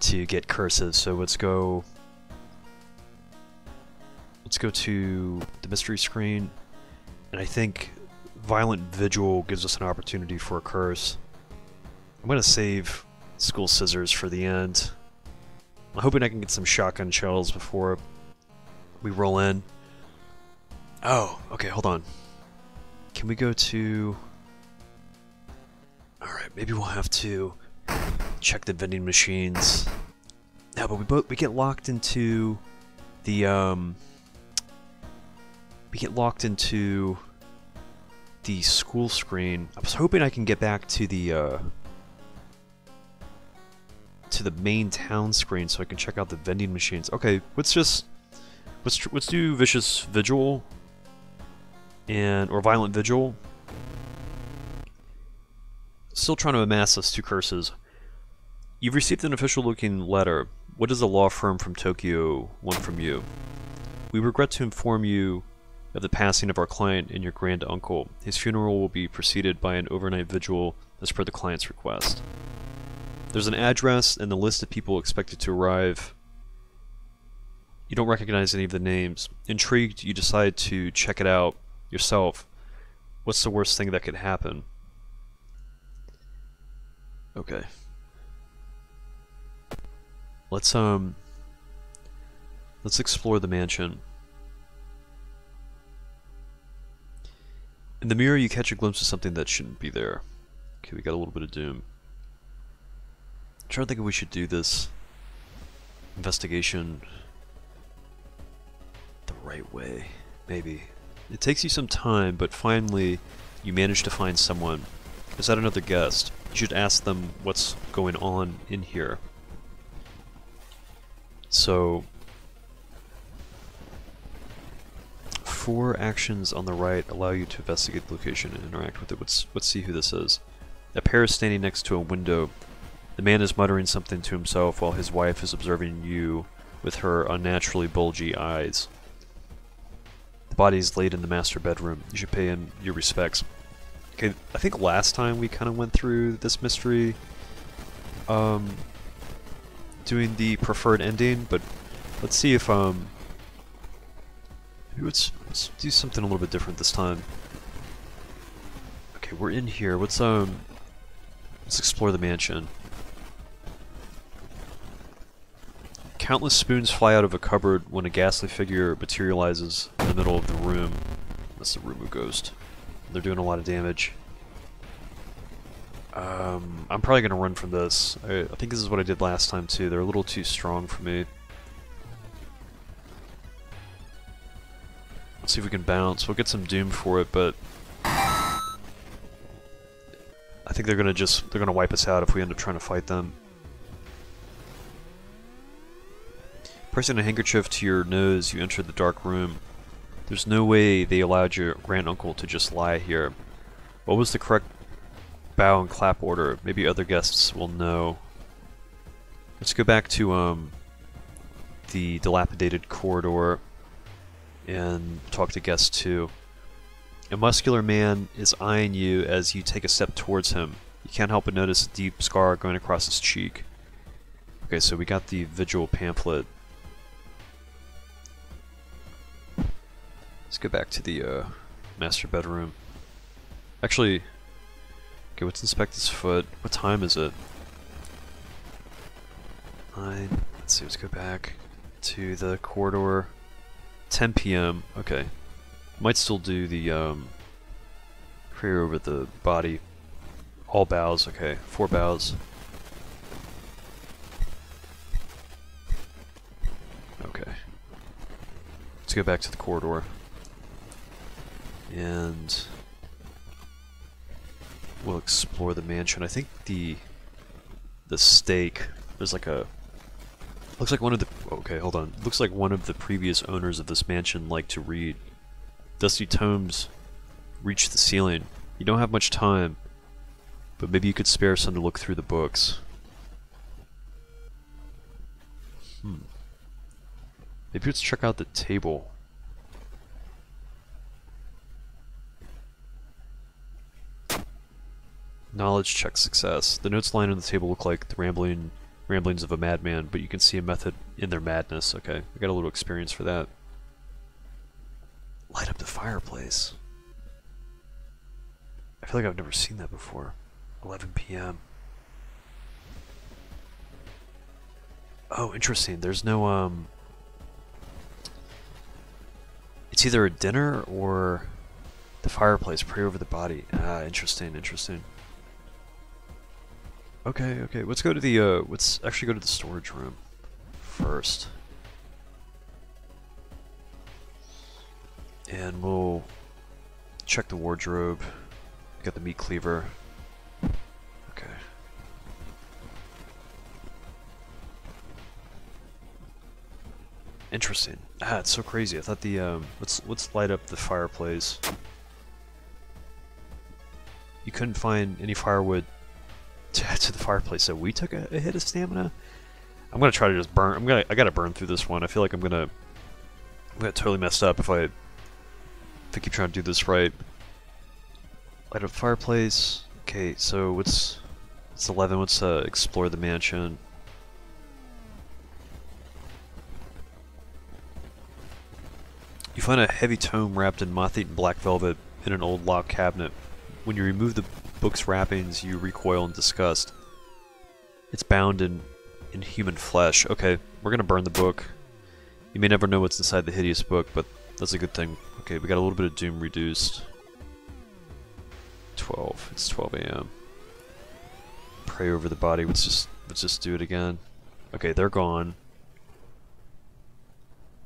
to get curses. So let's go. Let's go to the mystery screen, and I think Violent Vigil gives us an opportunity for a curse. I'm gonna save School Scissors for the end. I'm hoping I can get some shotgun shells before we roll in. Oh, okay, hold on. Can we go to... Alright, maybe we'll have to check the vending machines. No, but we both we get locked into the um we get locked into the school screen. I was hoping I can get back to the uh to the main town screen so I can check out the vending machines. Okay, let's just let's let's do vicious vigil and or Violent Vigil. Still trying to amass us two curses. You've received an official looking letter. What does a law firm from Tokyo want from you? We regret to inform you of the passing of our client and your grand uncle. His funeral will be preceded by an overnight vigil as per the client's request. There's an address and the list of people expected to arrive. You don't recognize any of the names. Intrigued, you decide to check it out yourself, what's the worst thing that could happen? Okay. Let's um let's explore the mansion. In the mirror you catch a glimpse of something that shouldn't be there. Okay, we got a little bit of doom. I'm trying to think if we should do this investigation right way. Maybe. It takes you some time, but finally you manage to find someone. Is that another guest? You should ask them what's going on in here. So, four actions on the right allow you to investigate the location and interact with it. Let's, let's see who this is. A pair is standing next to a window. The man is muttering something to himself while his wife is observing you with her unnaturally bulgy eyes. The body is laid in the master bedroom. You should pay him your respects. Okay, I think last time we kind of went through this mystery, um, doing the preferred ending, but let's see if, um, maybe let's, let's do something a little bit different this time. Okay, we're in here. Let's, um, let's explore the mansion. Countless spoons fly out of a cupboard when a ghastly figure materializes in the middle of the room. That's the Rumu Ghost. They're doing a lot of damage. Um, I'm probably going to run from this. I, I think this is what I did last time too. They're a little too strong for me. Let's see if we can bounce. We'll get some Doom for it, but... I think they're gonna just, they're gonna wipe us out if we end up trying to fight them. Pressing a handkerchief to your nose, you enter the dark room. There's no way they allowed your granduncle to just lie here. What was the correct bow and clap order? Maybe other guests will know. Let's go back to um, the dilapidated corridor and talk to guest two. A muscular man is eyeing you as you take a step towards him. You can't help but notice a deep scar going across his cheek. Okay, so we got the vigil pamphlet. Let's go back to the uh, master bedroom. Actually, okay, let's inspect his foot. What time is it? Nine. Let's see, let's go back to the corridor. 10 p.m. Okay. Might still do the um, prayer over the body. All bows, okay. Four bows. Okay. Let's go back to the corridor. And we'll explore the mansion. I think the the stake, there's like a looks like one of the okay, hold on. Looks like one of the previous owners of this mansion liked to read. Dusty tomes reach the ceiling. You don't have much time, but maybe you could spare some to look through the books. Hmm. Maybe let's check out the table. Knowledge check success. The notes lying on the table look like the rambling ramblings of a madman, but you can see a method in their madness. Okay, I got a little experience for that. Light up the fireplace. I feel like I've never seen that before. 11 p.m. Oh, interesting. There's no, um... It's either a dinner or the fireplace. Pray over the body. Ah, interesting, interesting. Okay, okay. Let's go to the, uh, let's actually go to the storage room first. And we'll check the wardrobe. Got the meat cleaver. Okay. Interesting. Ah, it's so crazy. I thought the um let's let's light up the fireplace. You couldn't find any firewood *laughs* to, the fireplace, so we took a, a hit of stamina. I'm gonna try to just burn. I'm gonna. I gotta burn through this one. I feel like I'm gonna. I'm gonna totally messed up if I. If I keep trying to do this right. Light up fireplace. Okay, so what's. It's 11. Let's uh, explore the mansion. You find a heavy tome wrapped in moth-eaten black velvet in an old locked cabinet. When you remove the book's wrappings, you recoil in disgust. It's bound in, in human flesh. Okay, we're gonna burn the book. You may never know what's inside the hideous book, but that's a good thing. Okay, we got a little bit of doom reduced. 12. It's 12 a.m. Pray over the body. Let's just let's just do it again. Okay, they're gone.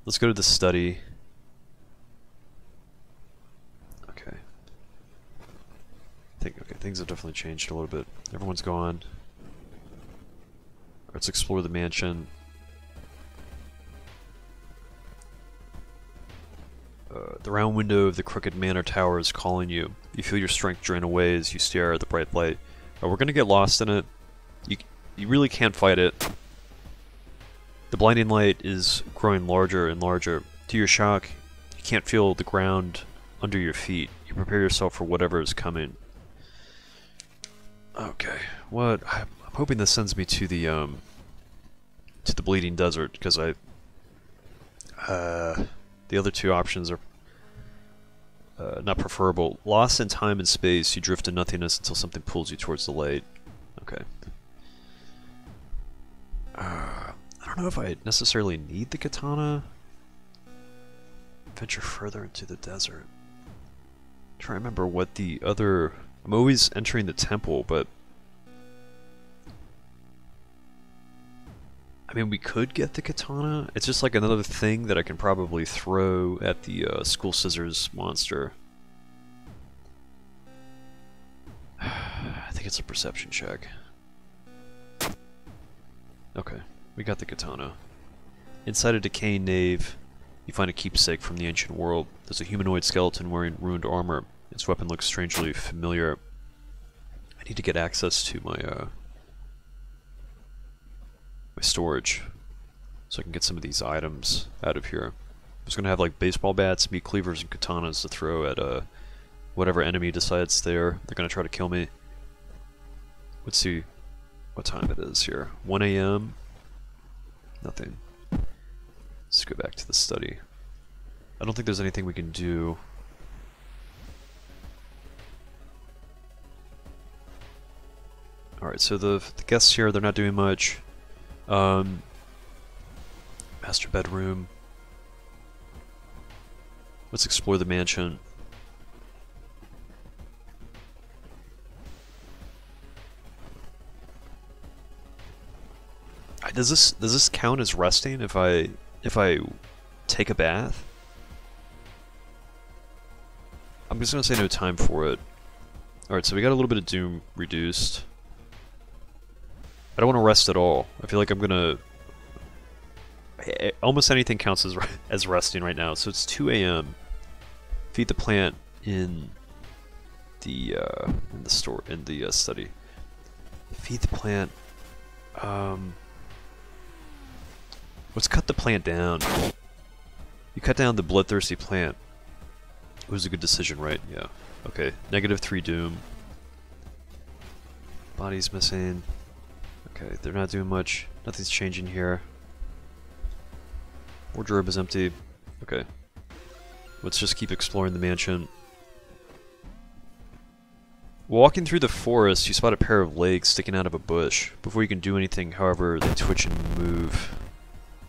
Let's go to the study. Okay. I think okay, things have definitely changed a little bit. Everyone's gone. Let's explore the mansion. Uh, the round window of the crooked manor tower is calling you. You feel your strength drain away as you stare at the bright light. Uh, we're gonna get lost in it. You, you really can't fight it. The blinding light is growing larger and larger. To your shock, you can't feel the ground under your feet. You prepare yourself for whatever is coming. Okay, what? I'm hoping this sends me to the, um, to the Bleeding Desert, because I, uh, the other two options are uh, not preferable. Lost in time and space, you drift to nothingness until something pulls you towards the light. Okay. Uh, I don't know if I necessarily need the katana. Venture further into the desert. Trying to remember what the other... I'm always entering the temple, but... I mean, we could get the katana. It's just like another thing that I can probably throw at the uh, school scissors monster. *sighs* I think it's a perception check. Okay, we got the katana. Inside a decaying nave, you find a keepsake from the ancient world. There's a humanoid skeleton wearing ruined armor. Its weapon looks strangely familiar. I need to get access to my uh, my storage so I can get some of these items out of here. I was gonna have like baseball bats, meat cleavers, and katanas to throw at uh, whatever enemy decides they're they're gonna try to kill me. Let's see what time it is here. 1 a.m. Nothing. Let's go back to the study. I don't think there's anything we can do. Alright, so the, the guests here, they're not doing much. Um, master bedroom. Let's explore the mansion. Does this does this count as resting if I if I take a bath? I'm just gonna say no time for it. Alright, so we got a little bit of Doom reduced. I don't want to rest at all. I feel like I'm gonna... Almost anything counts as, *laughs* as resting right now. So it's 2 a.m. Feed the plant in the uh, in the store in the uh, study. Feed the plant. Um, let's cut the plant down. You cut down the bloodthirsty plant. It was a good decision, right? Yeah. Okay. Negative 3 Doom. Body's missing. Okay, they're not doing much. Nothing's changing here. Wardrobe is empty. Okay. Let's just keep exploring the mansion. Walking through the forest, you spot a pair of legs sticking out of a bush. Before you can do anything, however, they twitch and move.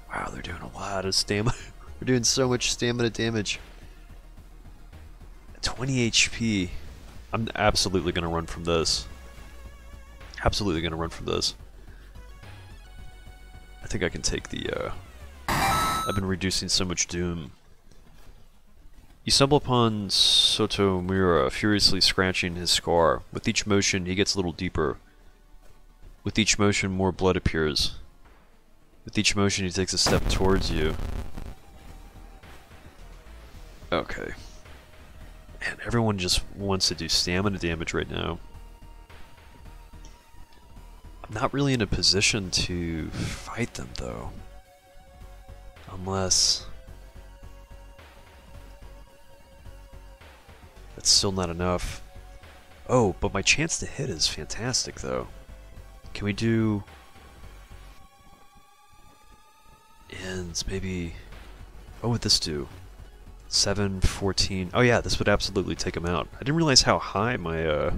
Wow, they're doing a lot of stamina. *laughs* they're doing so much stamina damage. 20 HP. I'm absolutely going to run from this. Absolutely going to run from this. I think I can take the, uh... I've been reducing so much doom. You stumble upon Sotomura furiously scratching his scar. With each motion, he gets a little deeper. With each motion, more blood appears. With each motion, he takes a step towards you. Okay. Man, everyone just wants to do stamina damage right now. Not really in a position to fight them, though. Unless... That's still not enough. Oh, but my chance to hit is fantastic, though. Can we do... And maybe... What would this do? 7, 14... Oh yeah, this would absolutely take him out. I didn't realize how high my, uh...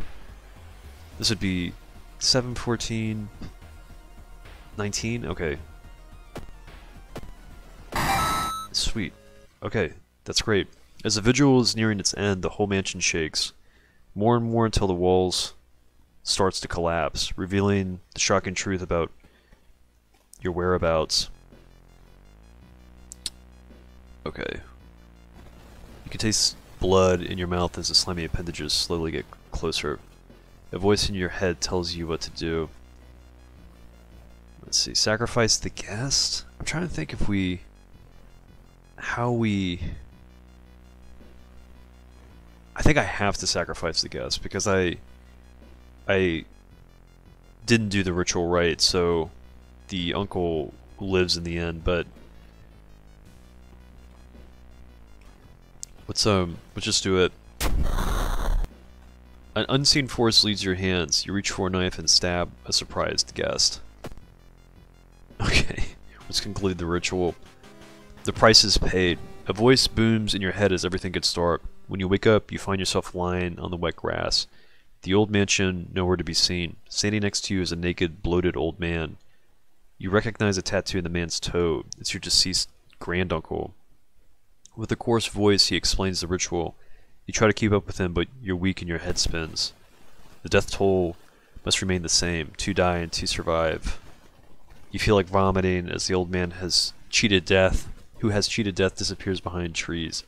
This would be 7, 14... 19? Okay. Sweet. Okay, that's great. As the vigil is nearing its end, the whole mansion shakes. More and more until the walls starts to collapse, revealing the shocking truth about your whereabouts. Okay. You can taste blood in your mouth as the slimy appendages slowly get closer. A voice in your head tells you what to do. Let's see, sacrifice the guest? I'm trying to think if we... How we... I think I have to sacrifice the guest because I... I didn't do the ritual right, so the uncle lives in the end, but let's um let's just do it. An unseen force leads your hands. You reach for a knife and stab a surprised guest. Okay, *laughs* let's conclude the ritual. The price is paid. A voice booms in your head as everything gets dark. When you wake up, you find yourself lying on the wet grass. The old mansion nowhere to be seen. Standing next to you is a naked, bloated old man. You recognize a tattoo in the man's toe. It's your deceased granduncle. With a coarse voice, he explains the ritual. You try to keep up with him, but you're weak and your head spins. The death toll must remain the same. Two die and two survive. You feel like vomiting as the old man has cheated death, who has cheated death disappears behind trees.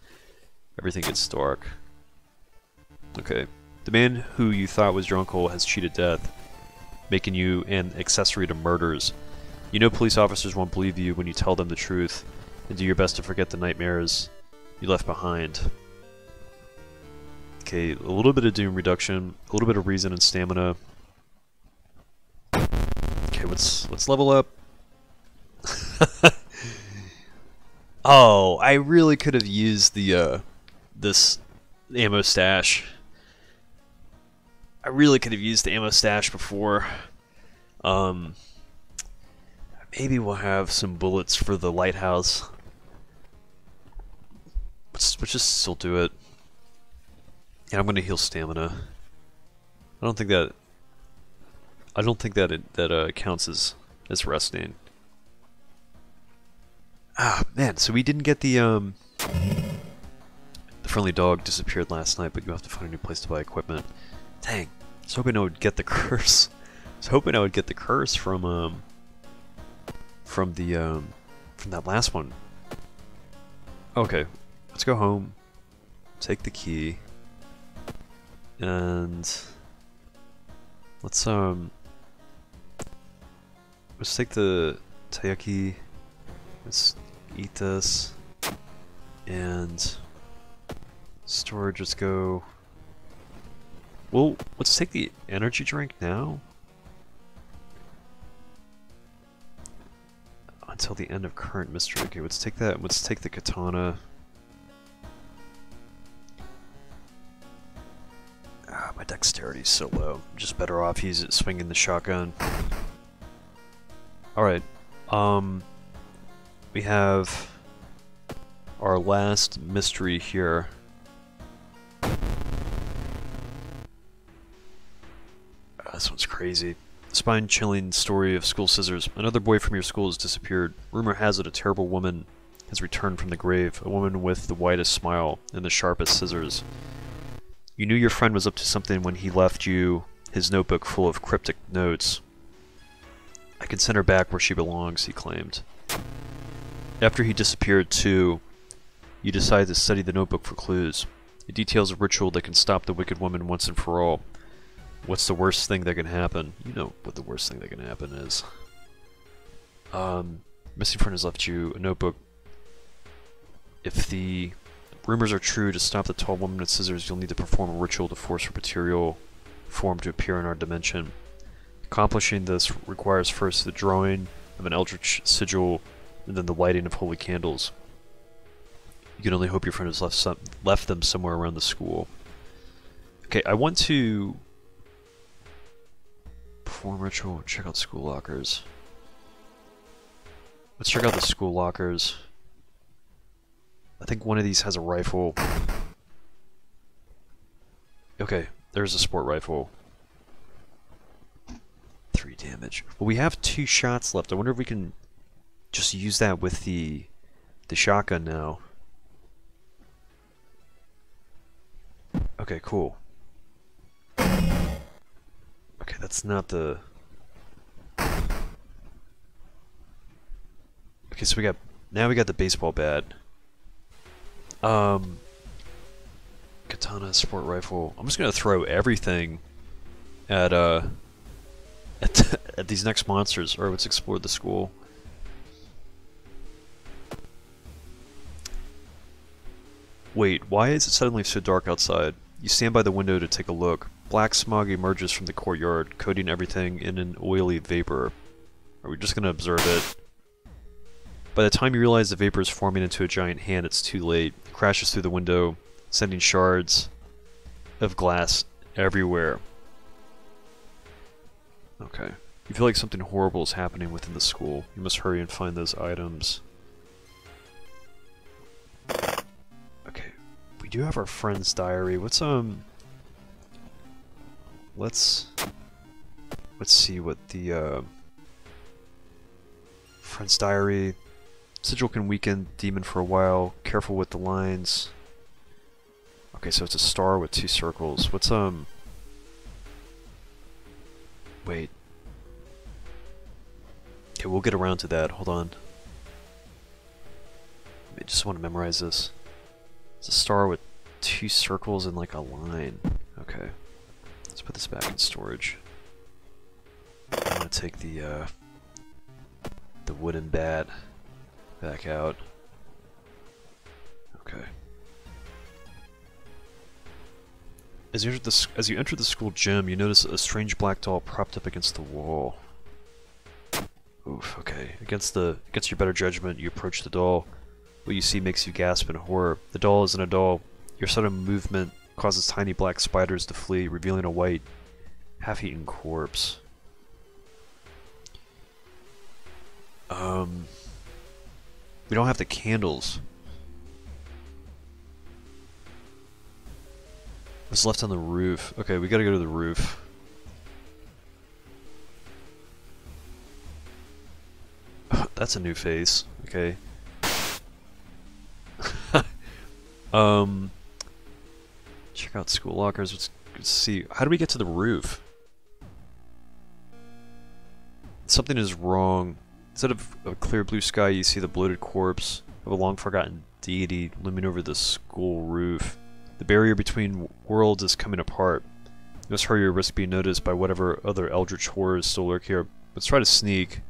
Everything gets dark. Okay. The man who you thought was your uncle has cheated death, making you an accessory to murders. You know police officers won't believe you when you tell them the truth, and do your best to forget the nightmares you left behind. Okay, a little bit of doom reduction, a little bit of reason and stamina. Okay, let's let's level up. *laughs* oh, I really could have used the uh, this ammo stash. I really could have used the ammo stash before. Um, maybe we'll have some bullets for the lighthouse. Let's, let's just still do it. Yeah, I'm gonna heal stamina. I don't think that. I don't think that it that uh, counts as as resting. Ah man, so we didn't get the um. The friendly dog disappeared last night, but you have to find a new place to buy equipment. Dang, I was hoping I would get the *laughs* curse. I was hoping I would get the curse from um. From the um, from that last one. Okay, let's go home. Take the key. And let's um let's take the taiyaki. Let's eat this and storage. Let's go. Well, let's take the energy drink now. Until the end of current mystery. Okay, let's take that. Let's take the katana. Ah, my dexterity's so low. I'm just better off using swinging the shotgun. Alright, um, we have our last mystery here. Ah, this one's crazy. Spine-chilling story of school scissors. Another boy from your school has disappeared. Rumor has it a terrible woman has returned from the grave. A woman with the whitest smile and the sharpest scissors. You knew your friend was up to something when he left you his notebook full of cryptic notes. I can send her back where she belongs, he claimed. After he disappeared, too, you decide to study the notebook for clues. It details a ritual that can stop the wicked woman once and for all. What's the worst thing that can happen? You know what the worst thing that can happen is. Um, missing friend has left you a notebook. If the rumors are true, to stop the tall woman with scissors, you'll need to perform a ritual to force her material form to appear in our dimension. Accomplishing this requires first the drawing of an eldritch sigil and then the lighting of holy candles. You can only hope your friend has left some left them somewhere around the school. Okay, I want to perform ritual, check out school lockers. Let's check out the school lockers. I think one of these has a rifle. Okay, there's a sport rifle. Three damage. Well, we have two shots left. I wonder if we can just use that with the the shotgun now. Okay, cool. Okay, that's not the... Okay, so we got... Now we got the baseball bat. Um... Katana, sport rifle. I'm just gonna throw everything at, uh... *laughs* At, at these next monsters, or let's explore the school. Wait, why is it suddenly so dark outside? You stand by the window to take a look. Black smog emerges from the courtyard, coating everything in an oily vapor. Are we just going to observe it? By the time you realize the vapor is forming into a giant hand, it's too late. Crashes through the window, sending shards of glass everywhere. Okay. You feel like something horrible is happening within the school. You must hurry and find those items. Okay. We do have our friend's diary. What's, um... Let's... Let's see what the, uh... Friend's diary... Sigil can weaken demon for a while. Careful with the lines. Okay, so it's a star with two circles. What's, um... Wait. Okay, we'll get around to that. Hold on. I just want to memorize this. It's a star with two circles and like a line. Okay. Let's put this back in storage. I'm gonna take the, uh... the wooden bat back out. Okay. As you enter the as you enter the school gym, you notice a strange black doll propped up against the wall. Oof. Okay. Against the against your better judgment, you approach the doll. What you see makes you gasp in horror. The doll isn't a doll. Your sudden movement causes tiny black spiders to flee, revealing a white, half-eaten corpse. Um, we don't have the candles. What's left on the roof? Okay, we gotta go to the roof. *laughs* That's a new face. Okay. *laughs* um, check out school lockers. Let's, let's see. How do we get to the roof? Something is wrong. Instead of a clear blue sky, you see the bloated corpse of a long forgotten deity looming over the school roof. The barrier between worlds is coming apart. You must hurry or risk being noticed by whatever other eldritch horrors still lurk here. Let's try to sneak.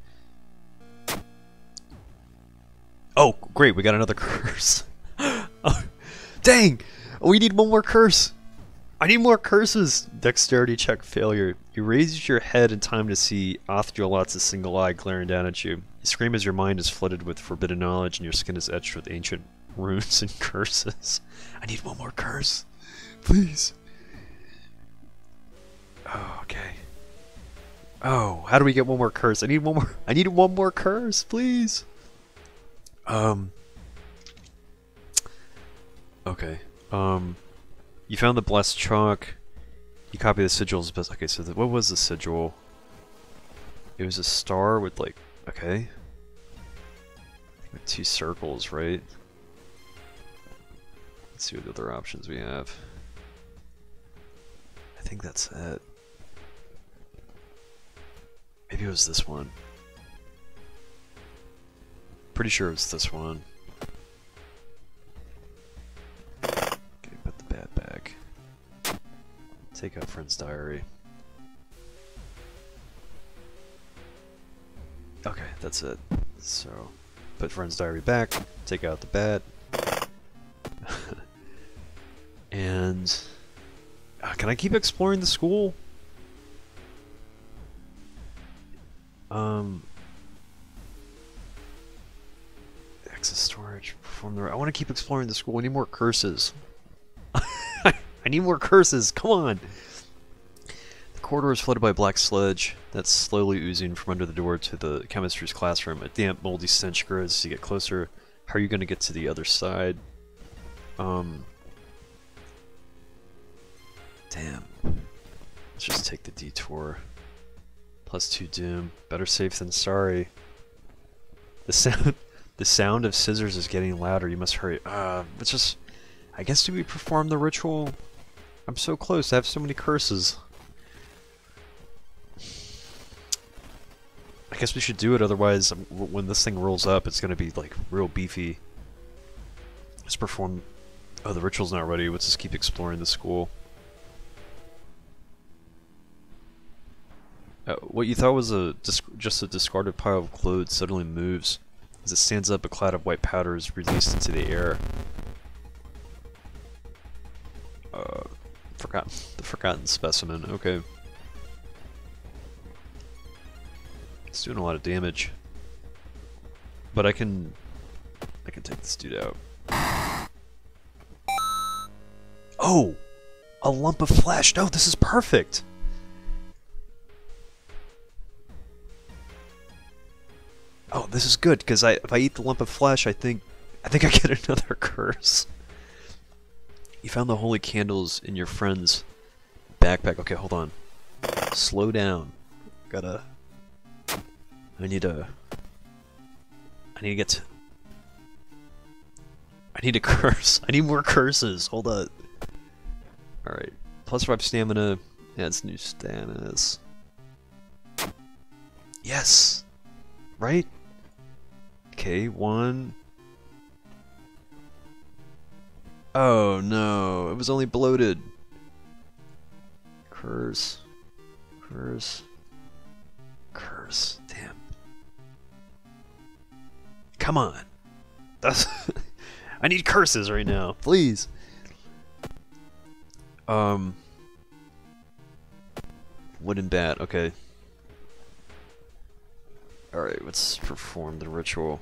Oh, great, we got another *laughs* curse. *laughs* dang! We need one more curse! I need more curses! Dexterity check failure. You raise your head in time to see Othriolot's single eye glaring down at you. You scream as your mind is flooded with forbidden knowledge and your skin is etched with ancient *laughs* runes and curses. I need one more curse. Please. Oh, okay. Oh, how do we get one more curse? I need one more. *laughs* I need one more curse, please. Um. Okay. Um. You found the blessed chalk. You copy the sigils best. Okay, so the, what was the sigil? It was a star with like. Okay. With two circles, right? Let's see what other options we have. I think that's it. Maybe it was this one. Pretty sure it's this one. Okay, put the bat back. Take out friend's diary. Okay, that's it. So, put friend's diary back, take out the bat. *laughs* and... Uh, can I keep exploring the school? Um, access storage. Perform the. I want to keep exploring the school. Need more curses. *laughs* I need more curses. Come on. The corridor is flooded by black sludge that's slowly oozing from under the door to the chemistry's classroom. A damp, moldy stench grows as you get closer. How are you going to get to the other side? Um. Damn. Let's just take the detour. Plus two doom. Better safe than sorry. The sound *laughs* the sound of scissors is getting louder. You must hurry. Uh, it's just I guess do we perform the ritual? I'm so close. I have so many curses. I guess we should do it, otherwise um, when this thing rolls up, it's gonna be like real beefy. Let's perform... Oh, the ritual's not ready. Let's just keep exploring the school. Uh, what you thought was a just a discarded pile of clothes suddenly moves. As it stands up, a cloud of white powder is released into the air. Uh, forgotten the forgotten specimen. Okay, it's doing a lot of damage, but I can I can take this dude out. Oh, a lump of flesh. No, this is perfect. Oh, this is good because I if I eat the lump of flesh, I think I think I get *laughs* another curse. You found the holy candles in your friend's backpack. Okay, hold on. Slow down. Gotta. I need to. I need to get. I need a *laughs* curse. I need more curses. Hold on. All right. Plus five stamina. Adds new status. Yes. Right. Okay, one. Oh no, it was only bloated. Curse. Curse. Curse. Damn. Come on. That's *laughs* I need curses right now. Please. Um Wooden bat, okay. Alright, let's perform the ritual.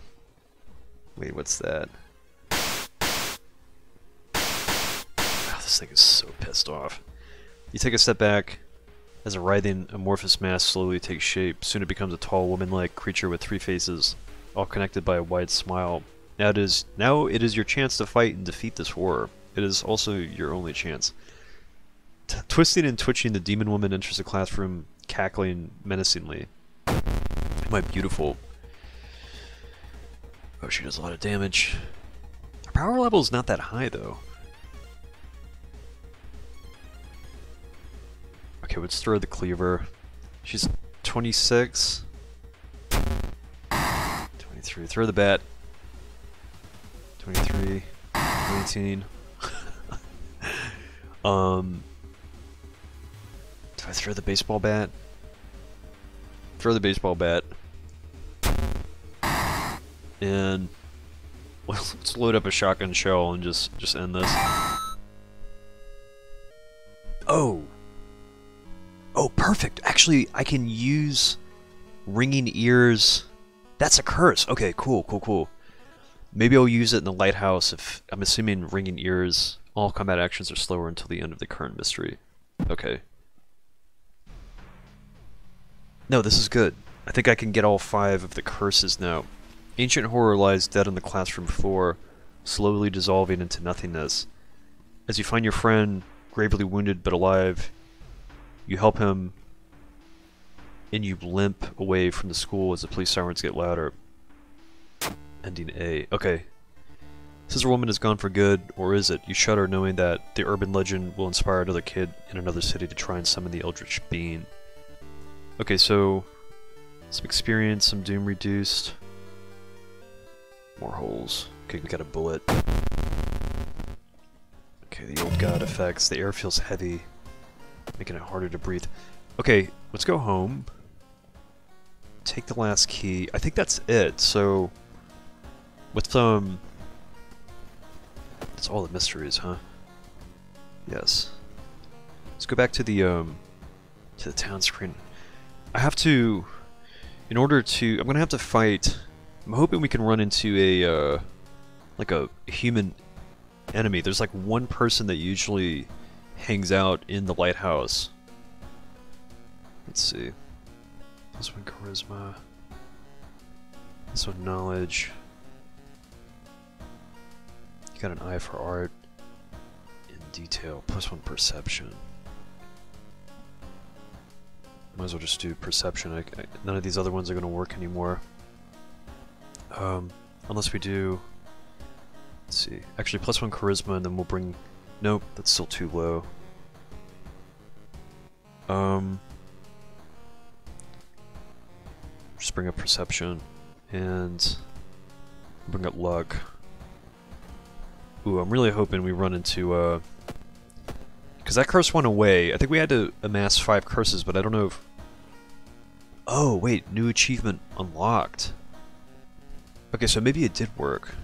Wait, what's that? This thing is so pissed off. You take a step back, as a writhing, amorphous mass slowly takes shape. Soon it becomes a tall, woman-like creature with three faces, all connected by a wide smile. Now it is now it is your chance to fight and defeat this horror. It is also your only chance. T twisting and twitching, the demon woman enters the classroom, cackling menacingly. My beautiful. Oh, she does a lot of damage. Her power level is not that high, though. Okay, let's throw the cleaver. She's 26. 23. Throw the bat. 23. 19. *laughs* um. Do I throw the baseball bat? Throw the baseball bat. And *laughs* let's load up a shotgun shell and just just end this. Oh. Oh, perfect. Actually, I can use ringing ears. That's a curse. Okay, cool, cool, cool. Maybe I'll use it in the lighthouse if I'm assuming ringing ears. All combat actions are slower until the end of the current mystery. Okay. No, this is good. I think I can get all five of the curses now. Ancient horror lies dead on the classroom floor, slowly dissolving into nothingness. As you find your friend, gravely wounded but alive, you help him, and you limp away from the school as the police sirens get louder. Ending A. Okay. A woman is gone for good, or is it? You shudder knowing that the urban legend will inspire another kid in another city to try and summon the Eldritch Being. Okay, so some experience, some doom reduced. More holes. Okay, we got a bullet. Okay, the old god effects. The air feels heavy, making it harder to breathe. Okay, let's go home. Take the last key. I think that's it. So, with um, that's all the mysteries, huh? Yes. Let's go back to the um, to the town screen. I have to, in order to, I'm gonna have to fight. I'm hoping we can run into a uh, like a human enemy. There's like one person that usually hangs out in the lighthouse. Let's see. This one charisma. This one knowledge. You got an eye for art in detail. Plus one perception. Might as well just do perception. I, I, none of these other ones are going to work anymore. Um, unless we do... Let's see. Actually, plus one charisma, and then we'll bring... Nope, that's still too low. Um... Just bring up perception, and... Bring up luck. Ooh, I'm really hoping we run into, uh... Because that curse went away. I think we had to amass five curses, but I don't know if... Oh, wait, new achievement unlocked. Okay, so maybe it did work.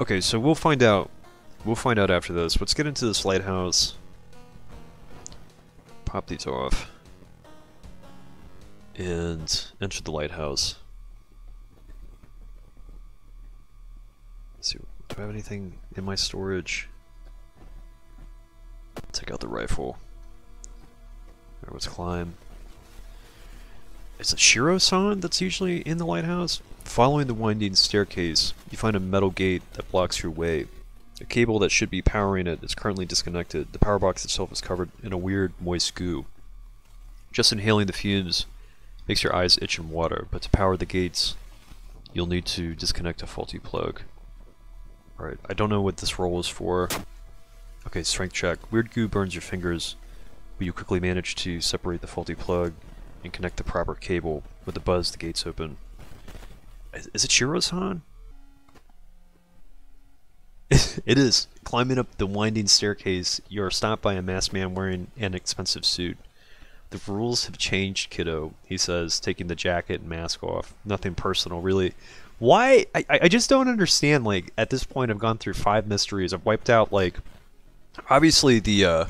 Okay, so we'll find out. We'll find out after this. Let's get into this lighthouse. Pop these off. And enter the lighthouse. Let's see, do I have anything in my storage? Take out the rifle. Alright, let's climb. Is it Shiro-san that's usually in the lighthouse? Following the winding staircase, you find a metal gate that blocks your way. A cable that should be powering it is currently disconnected. The power box itself is covered in a weird, moist goo. Just inhaling the fumes makes your eyes itch and water, but to power the gates, you'll need to disconnect a faulty plug. Alright, I don't know what this roll is for. Okay, strength check. Weird goo burns your fingers, but you quickly manage to separate the faulty plug and connect the proper cable. With the buzz, the gates open. Is, is it Shiro-san? *laughs* it is. Climbing up the winding staircase, you are stopped by a masked man wearing an expensive suit. The rules have changed, kiddo, he says, taking the jacket and mask off. Nothing personal, really. Why? I, I just don't understand. Like at this point, I've gone through five mysteries. I've wiped out like, obviously the uh,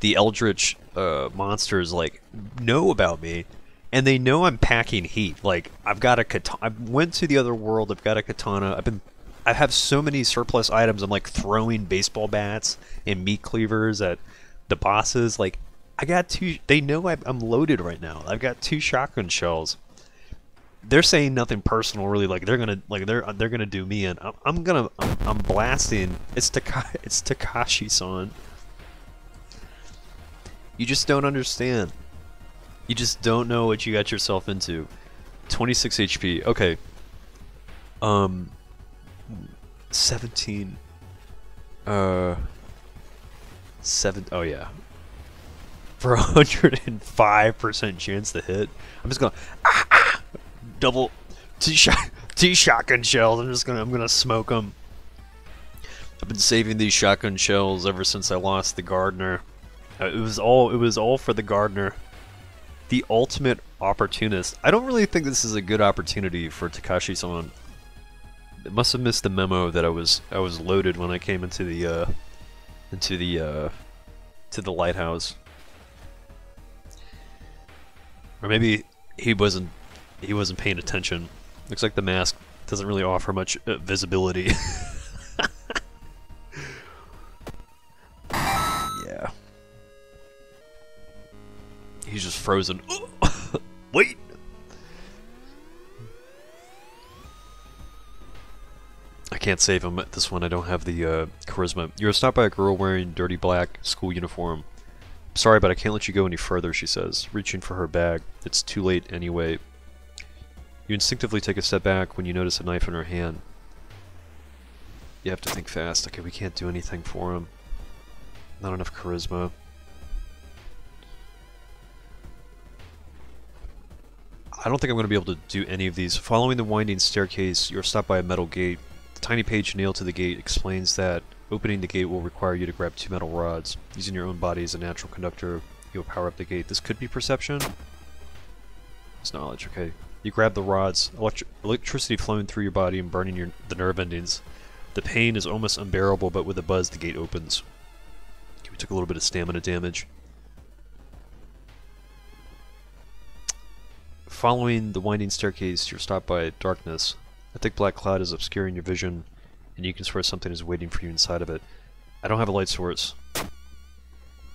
the Eldritch uh, monsters like know about me, and they know I'm packing heat. Like I've got a katana. I went to the other world. I've got a katana. I've been. I have so many surplus items. I'm like throwing baseball bats and meat cleavers at the bosses. Like I got two. They know I'm loaded right now. I've got two shotgun shells they're saying nothing personal really like they're gonna like they're they're gonna do me in I'm, I'm gonna I'm, I'm, blasting it's Taka *laughs* it's Takashi-san you just don't understand you just don't know what you got yourself into 26 HP okay um 17 uh 7 oh yeah for 105% chance to hit I'm just going ah, ah, double two shot *laughs* two shotgun shells. I'm just gonna I'm gonna smoke them. I've been saving these shotgun shells ever since I lost the gardener. Uh, it was all it was all for the gardener. The ultimate opportunist. I don't really think this is a good opportunity for Takashi-san. It must have missed the memo that I was I was loaded when I came into the uh, into the uh, to the lighthouse. Or maybe he wasn't he wasn't paying attention. Looks like the mask doesn't really offer much uh, visibility. *laughs* yeah. He's just frozen. *laughs* Wait! I can't save him at this one. I don't have the uh, charisma. You're stopped by a girl wearing dirty black school uniform. Sorry, but I can't let you go any further, she says, reaching for her bag. It's too late anyway. You instinctively take a step back when you notice a knife in her hand. You have to think fast. Okay, we can't do anything for him. Not enough charisma. I don't think I'm going to be able to do any of these. Following the winding staircase, you're stopped by a metal gate. Tiny page nailed to the gate explains that opening the gate will require you to grab two metal rods. Using your own body as a natural conductor, you'll power up the gate. This could be perception. It's knowledge, okay. You grab the rods, electri electricity flowing through your body and burning your, the nerve endings. The pain is almost unbearable, but with a buzz, the gate opens. Okay, we took a little bit of stamina damage. Following the winding staircase, you're stopped by darkness. A thick black cloud is obscuring your vision, and you can swear something is waiting for you inside of it. I don't have a light source.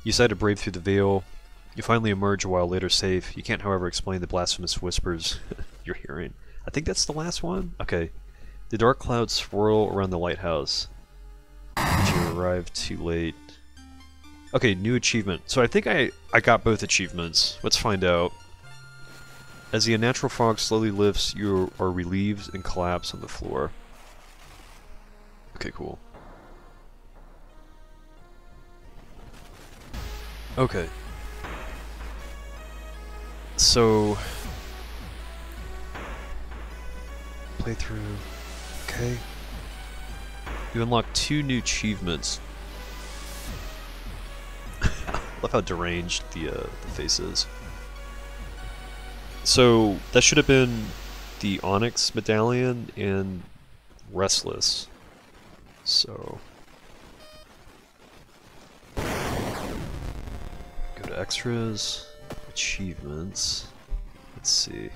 You decide to brave through the veil, you finally emerge a while later safe. You can't, however, explain the blasphemous whispers *laughs* you're hearing. I think that's the last one? Okay. The dark clouds swirl around the lighthouse. But you arrive too late. Okay, new achievement. So I think I, I got both achievements. Let's find out. As the unnatural fog slowly lifts, you are relieved and collapse on the floor. Okay, cool. Okay so playthrough. Okay. You unlock two new achievements. *laughs* Love how deranged the uh, the face is. So that should have been the Onyx medallion and Restless. So go to extras achievements. Let's see.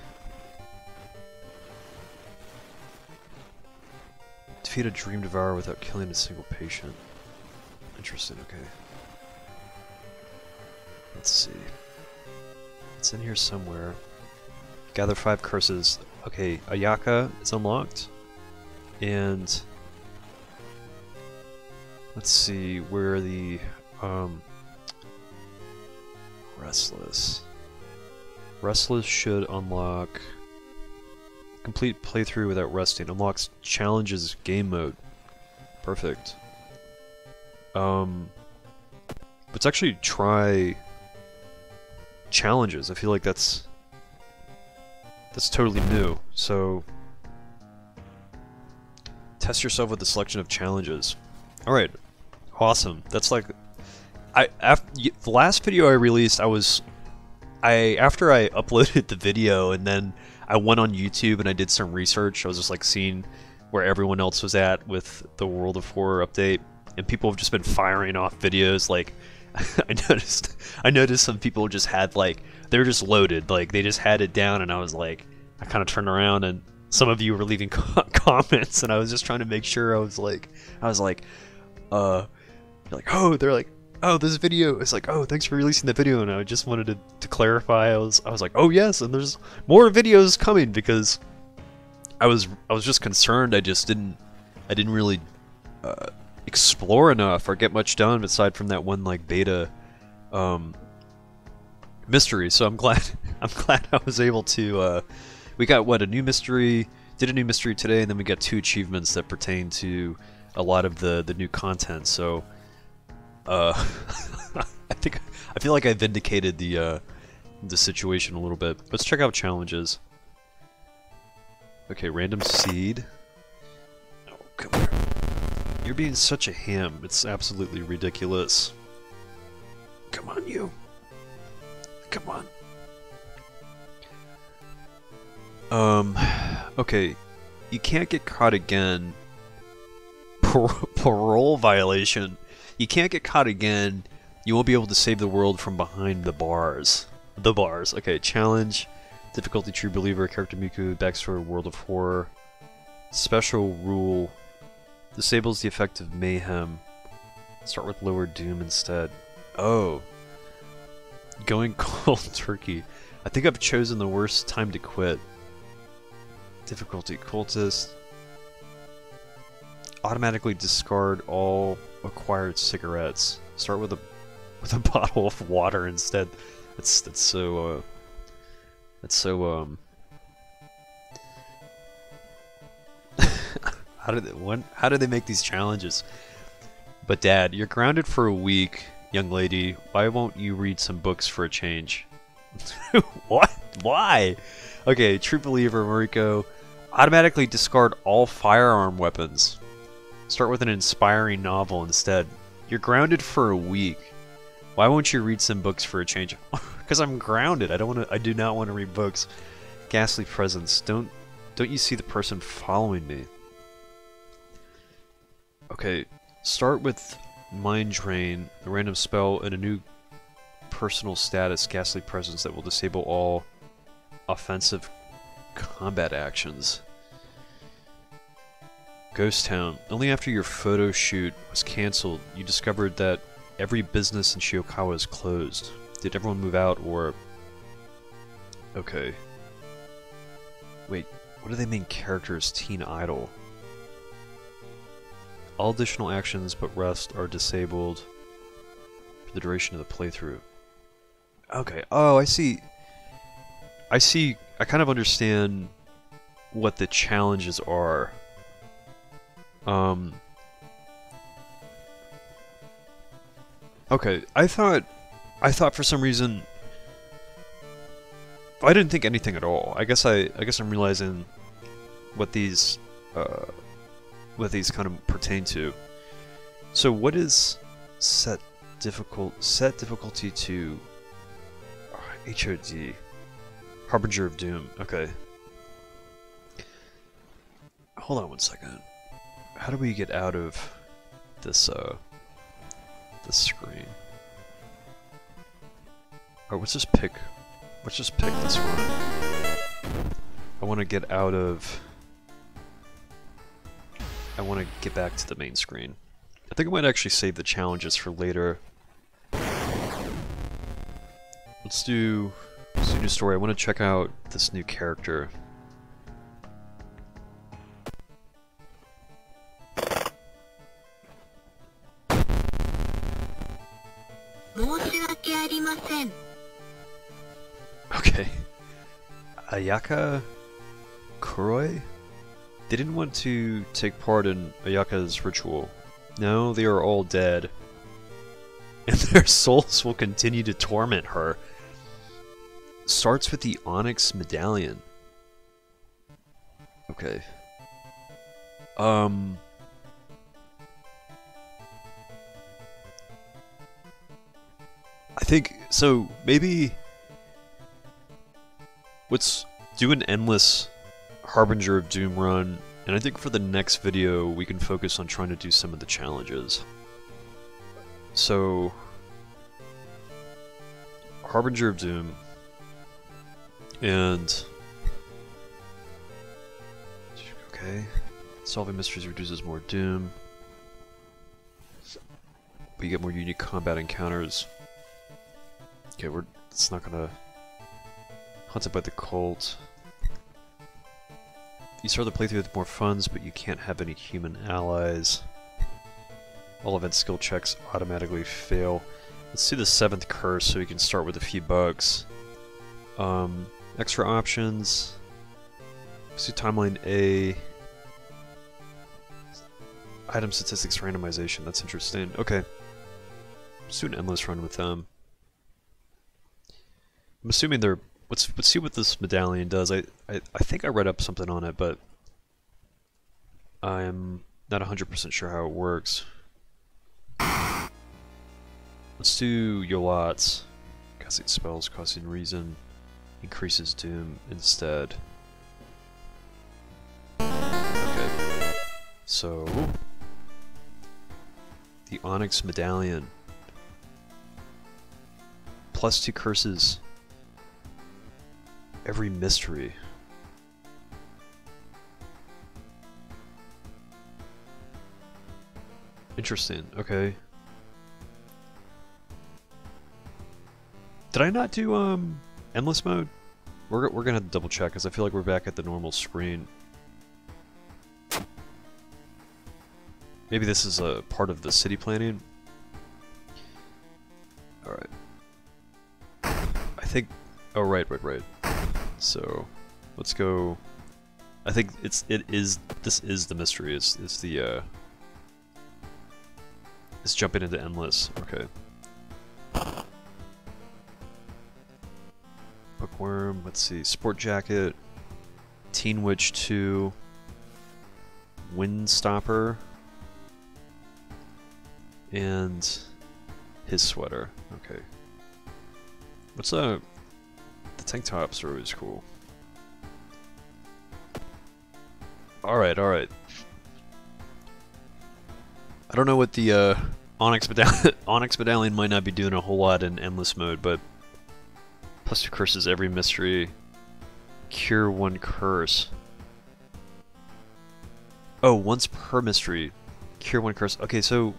Defeat a Dream Devourer without killing a single patient. Interesting, okay. Let's see. It's in here somewhere. Gather five curses. Okay, Ayaka is unlocked. And... Let's see where the... Um, Restless. Restless should unlock complete playthrough without resting. Unlocks challenges game mode. Perfect. Um, let's actually try challenges. I feel like that's that's totally new. So test yourself with the selection of challenges. All right, awesome. That's like I after the last video I released, I was I after I *laughs* uploaded the video and then I I went on YouTube and I did some research. I was just like seeing where everyone else was at with the World of Horror update, and people have just been firing off videos. Like *laughs* I noticed, I noticed some people just had like they're just loaded, like they just had it down, and I was like, I kind of turned around and some of you were leaving *laughs* comments, and I was just trying to make sure I was like, I was like, uh, like oh, they're like oh, this video is like, oh, thanks for releasing the video, and I just wanted to, to clarify. I was, I was like, oh yes, and there's more videos coming because I was, I was just concerned. I just didn't, I didn't really uh, explore enough or get much done aside from that one like beta um, mystery. So I'm glad, *laughs* I'm glad I was able to. Uh, we got what a new mystery, did a new mystery today, and then we got two achievements that pertain to a lot of the the new content. So uh, *laughs* I think I feel like I vindicated the uh, the situation a little bit. Let's check out challenges. Okay, random seed. Oh, come here. You're being such a ham. It's absolutely ridiculous. Come on, you. Come on. Um, okay. You can't get caught again. Par *laughs* parole violation. You can't get caught again. You won't be able to save the world from behind the bars. The bars. Okay, challenge. Difficulty True Believer, Character Miku, Backstory World of Horror. Special rule. Disables the effect of Mayhem. Start with Lower Doom instead. Oh. Going *laughs* cold turkey. I think I've chosen the worst time to quit. Difficulty Cultist. Automatically discard all acquired cigarettes. Start with a with a *laughs* bottle of water instead. That's that's so uh that's so um *laughs* how did they, when, how do they make these challenges? But dad, you're grounded for a week, young lady. Why won't you read some books for a change? *laughs* what? Why? Okay, true believer Mariko. Automatically discard all firearm weapons. Start with an inspiring novel instead. You're grounded for a week. Why won't you read some books for a change? *laughs* Because I'm grounded. I don't want to. I do not want to read books. Ghastly presence. Don't don't you see the person following me? Okay, start with Mind Drain, a random spell, and a new personal status, Ghastly Presence, that will disable all offensive combat actions. Ghost Town. Only after your photo shoot was cancelled, you discovered that every business in Shiokawa is closed. Did everyone move out, or... Okay. Wait, what do they main characters? Teen Idol. All additional actions but rest are disabled for the duration of the playthrough. Okay, oh, I see. I see, I kind of understand what the challenges are. Um. Okay, I thought, I thought for some reason, I didn't think anything at all. I guess I, I guess I'm realizing what these, uh, what these kind of pertain to. So what is set difficult, set difficulty to uh, HOD, Harbinger of Doom, okay. Hold on one second how do we get out of this, uh, this screen? Oh, let's just pick, let's just pick this one. I want to get out of, I want to get back to the main screen. I think I might actually save the challenges for later. Let's do, let's do new story. I want to check out this new character. Okay. Ayaka Kuroi? They didn't want to take part in Ayaka's ritual. Now they are all dead. *laughs* And their souls will continue to torment her. Starts with the Onyx Medallion. Okay. Um... I think so. Maybe Let's do an endless Harbinger of Doom run, and I think for the next video we can focus on trying to do some of the challenges. So, Harbinger of Doom, and okay, solving mysteries reduces more Doom, but you get more unique combat encounters. Okay, we're it's not gonna hunted by the cult. You start the playthrough with more funds, but you can't have any human allies. All event skill checks automatically fail. Let's do the seventh curse so we can start with a few bugs. Um, extra options. Let's do timeline A. Item statistics randomization, that's interesting. Okay. Let's do an endless run with them. I'm assuming they're let's let's see what this medallion does. I, I I think I read up something on it, but I'm not 100% sure how it works. Let's do Yolat's. Casting spells, causing reason, increases doom instead. Okay. So the Onyx Medallion. Plus two curses every mystery. Interesting, okay. Did I not do, um, endless mode? We're, we're gonna double check, because I feel like we're back at the normal screen. Maybe this is a part of the city planning? Alright. I think... Oh, right, right, right. So, let's go... I think it's it is this is the mystery. It's it's the uh it's jumping into endless. Okay. Bookworm, let's see. Sport Jacket, Teen Witch 2, Windstopper, and his sweater. Okay. What's a the tank tops are always cool. Alright, alright. I don't know what the uh, Onyx, Medall *laughs* Onyx Medallion might not be doing a whole lot in Endless mode, but plus two curses every mystery. Cure one curse. Oh, once per mystery. Cure one curse. Okay, so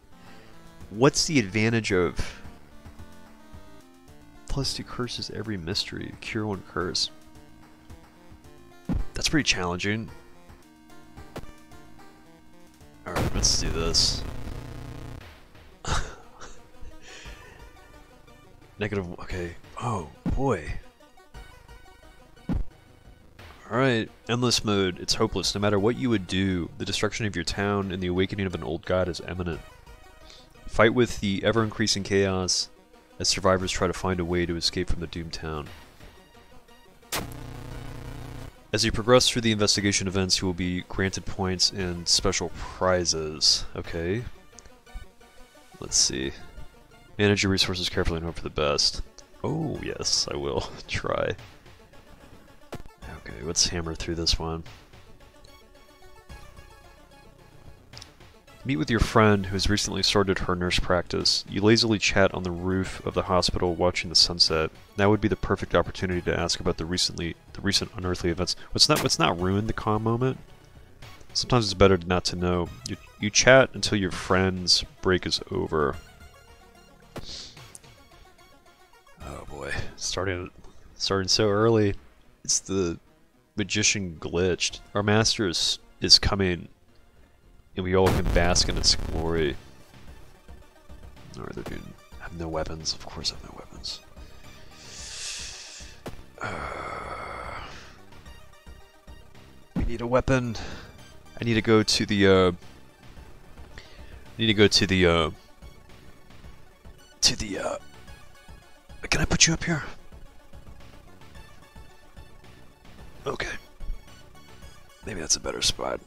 what's the advantage of plus two curses every mystery. Cure one curse. That's pretty challenging. Alright, let's do this. *laughs* Negative, okay. Oh, boy. Alright, endless mode. It's hopeless. No matter what you would do, the destruction of your town and the awakening of an old god is imminent. Fight with the ever-increasing chaos as survivors try to find a way to escape from the doomed town. As you progress through the investigation events, you will be granted points and special prizes. Okay. Let's see. Manage your resources carefully and hope for the best. Oh, yes, I will *laughs* try. Okay, let's hammer through this one. Meet with your friend who has recently started her nurse practice. You lazily chat on the roof of the hospital watching the sunset. Now would be the perfect opportunity to ask about the recently the recent unearthly events. What's not what's not ruined the calm moment? Sometimes it's better not to know. You you chat until your friend's break is over. Oh boy, starting starting so early. It's the magician glitched. Our master is is coming and we all can bask in its glory. They're doing... I have no weapons. Of course I have no weapons. Uh, we need a weapon. I need to go to the, uh... I need to go to the, uh... To the, uh... Can I put you up here? Okay. Maybe that's a better spot.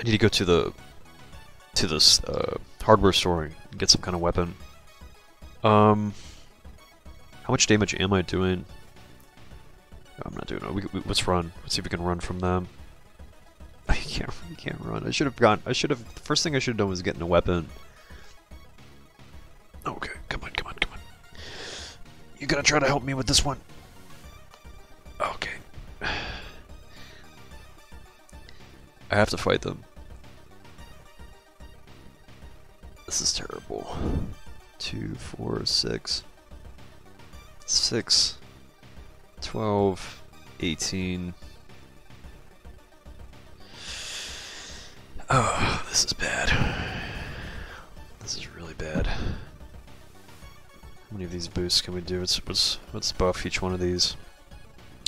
I need to go to the to this uh, hardware store and get some kind of weapon. Um, how much damage am I doing? I'm not doing it. We, we, let's run. Let's see if we can run from them. *laughs* I can't. You can't run. I should have gone. I should have. The first thing I should have done was getting a weapon. Okay, come on, come on, come on. You gotta try to help me with this one. Okay. *sighs* I have to fight them. This is terrible. Two, four, six, six, twelve, eighteen. Oh, this is bad. This is really bad. How many of these boosts can we do? Let's, let's, let's buff each one of these.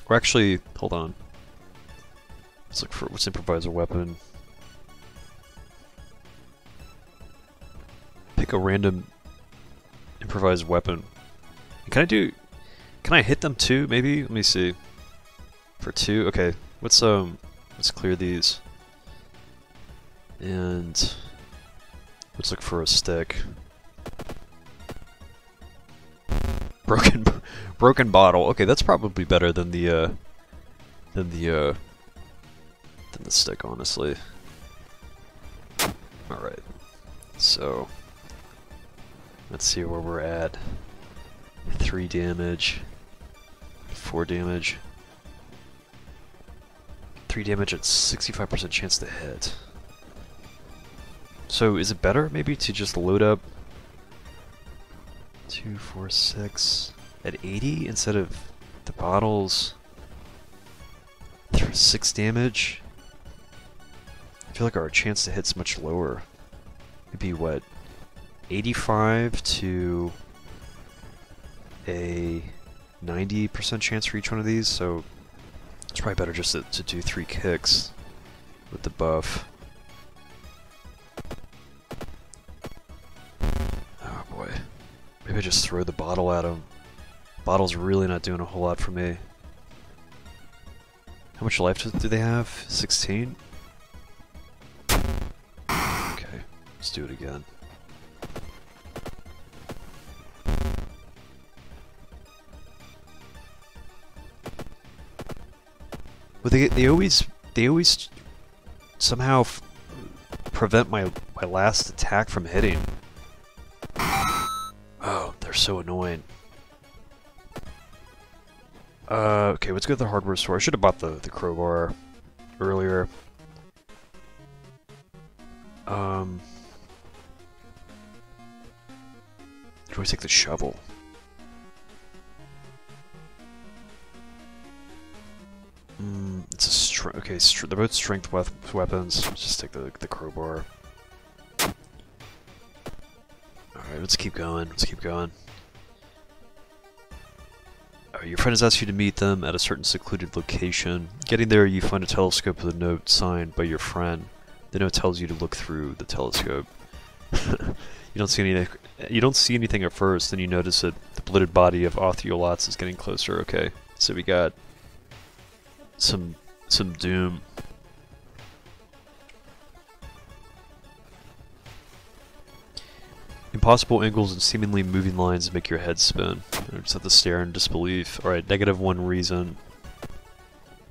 Or actually, hold on. Let's look for, let's improvise a weapon. Pick a random improvised weapon. Can I do, can I hit them too, maybe? Let me see. For two? Okay, let's, um, let's clear these. And let's look for a stick. Broken, *laughs* broken bottle. Okay, that's probably better than the, uh, than the, uh, than the stick, honestly. Alright. So, let's see where we're at. 3 damage, 4 damage. 3 damage at 65% chance to hit. So is it better maybe to just load up 2, 4, 6 at 80 instead of the bottles 6 damage? I feel like our chance to hit's much lower. It'd be what? 85 to a 90% chance for each one of these, so it's probably better just to, to do three kicks with the buff. Oh boy. Maybe I just throw the bottle at him. Bottle's really not doing a whole lot for me. How much life do they have? 16? Okay, let's do it again. Well, they they always they always somehow prevent my my last attack from hitting. Oh, they're so annoying. Uh, okay, let's go to the hardware store. I should have bought the, the crowbar earlier. Um, do I take the shovel? Okay, they're both strength weapons. Let's just take the the crowbar. Alright, let's keep going. Let's keep going. your friend has asked you to meet them at a certain secluded location. Getting there, you find a telescope with a note signed by your friend. The note tells you to look through the telescope. *laughs* you don't see anything. You don't see anything at first, then you notice that the bloated body of Ath-Yolazsth is getting closer. Okay, so we got some some doom. Impossible angles and seemingly moving lines make your head spin. I just have to stare in disbelief. Alright, negative one reason.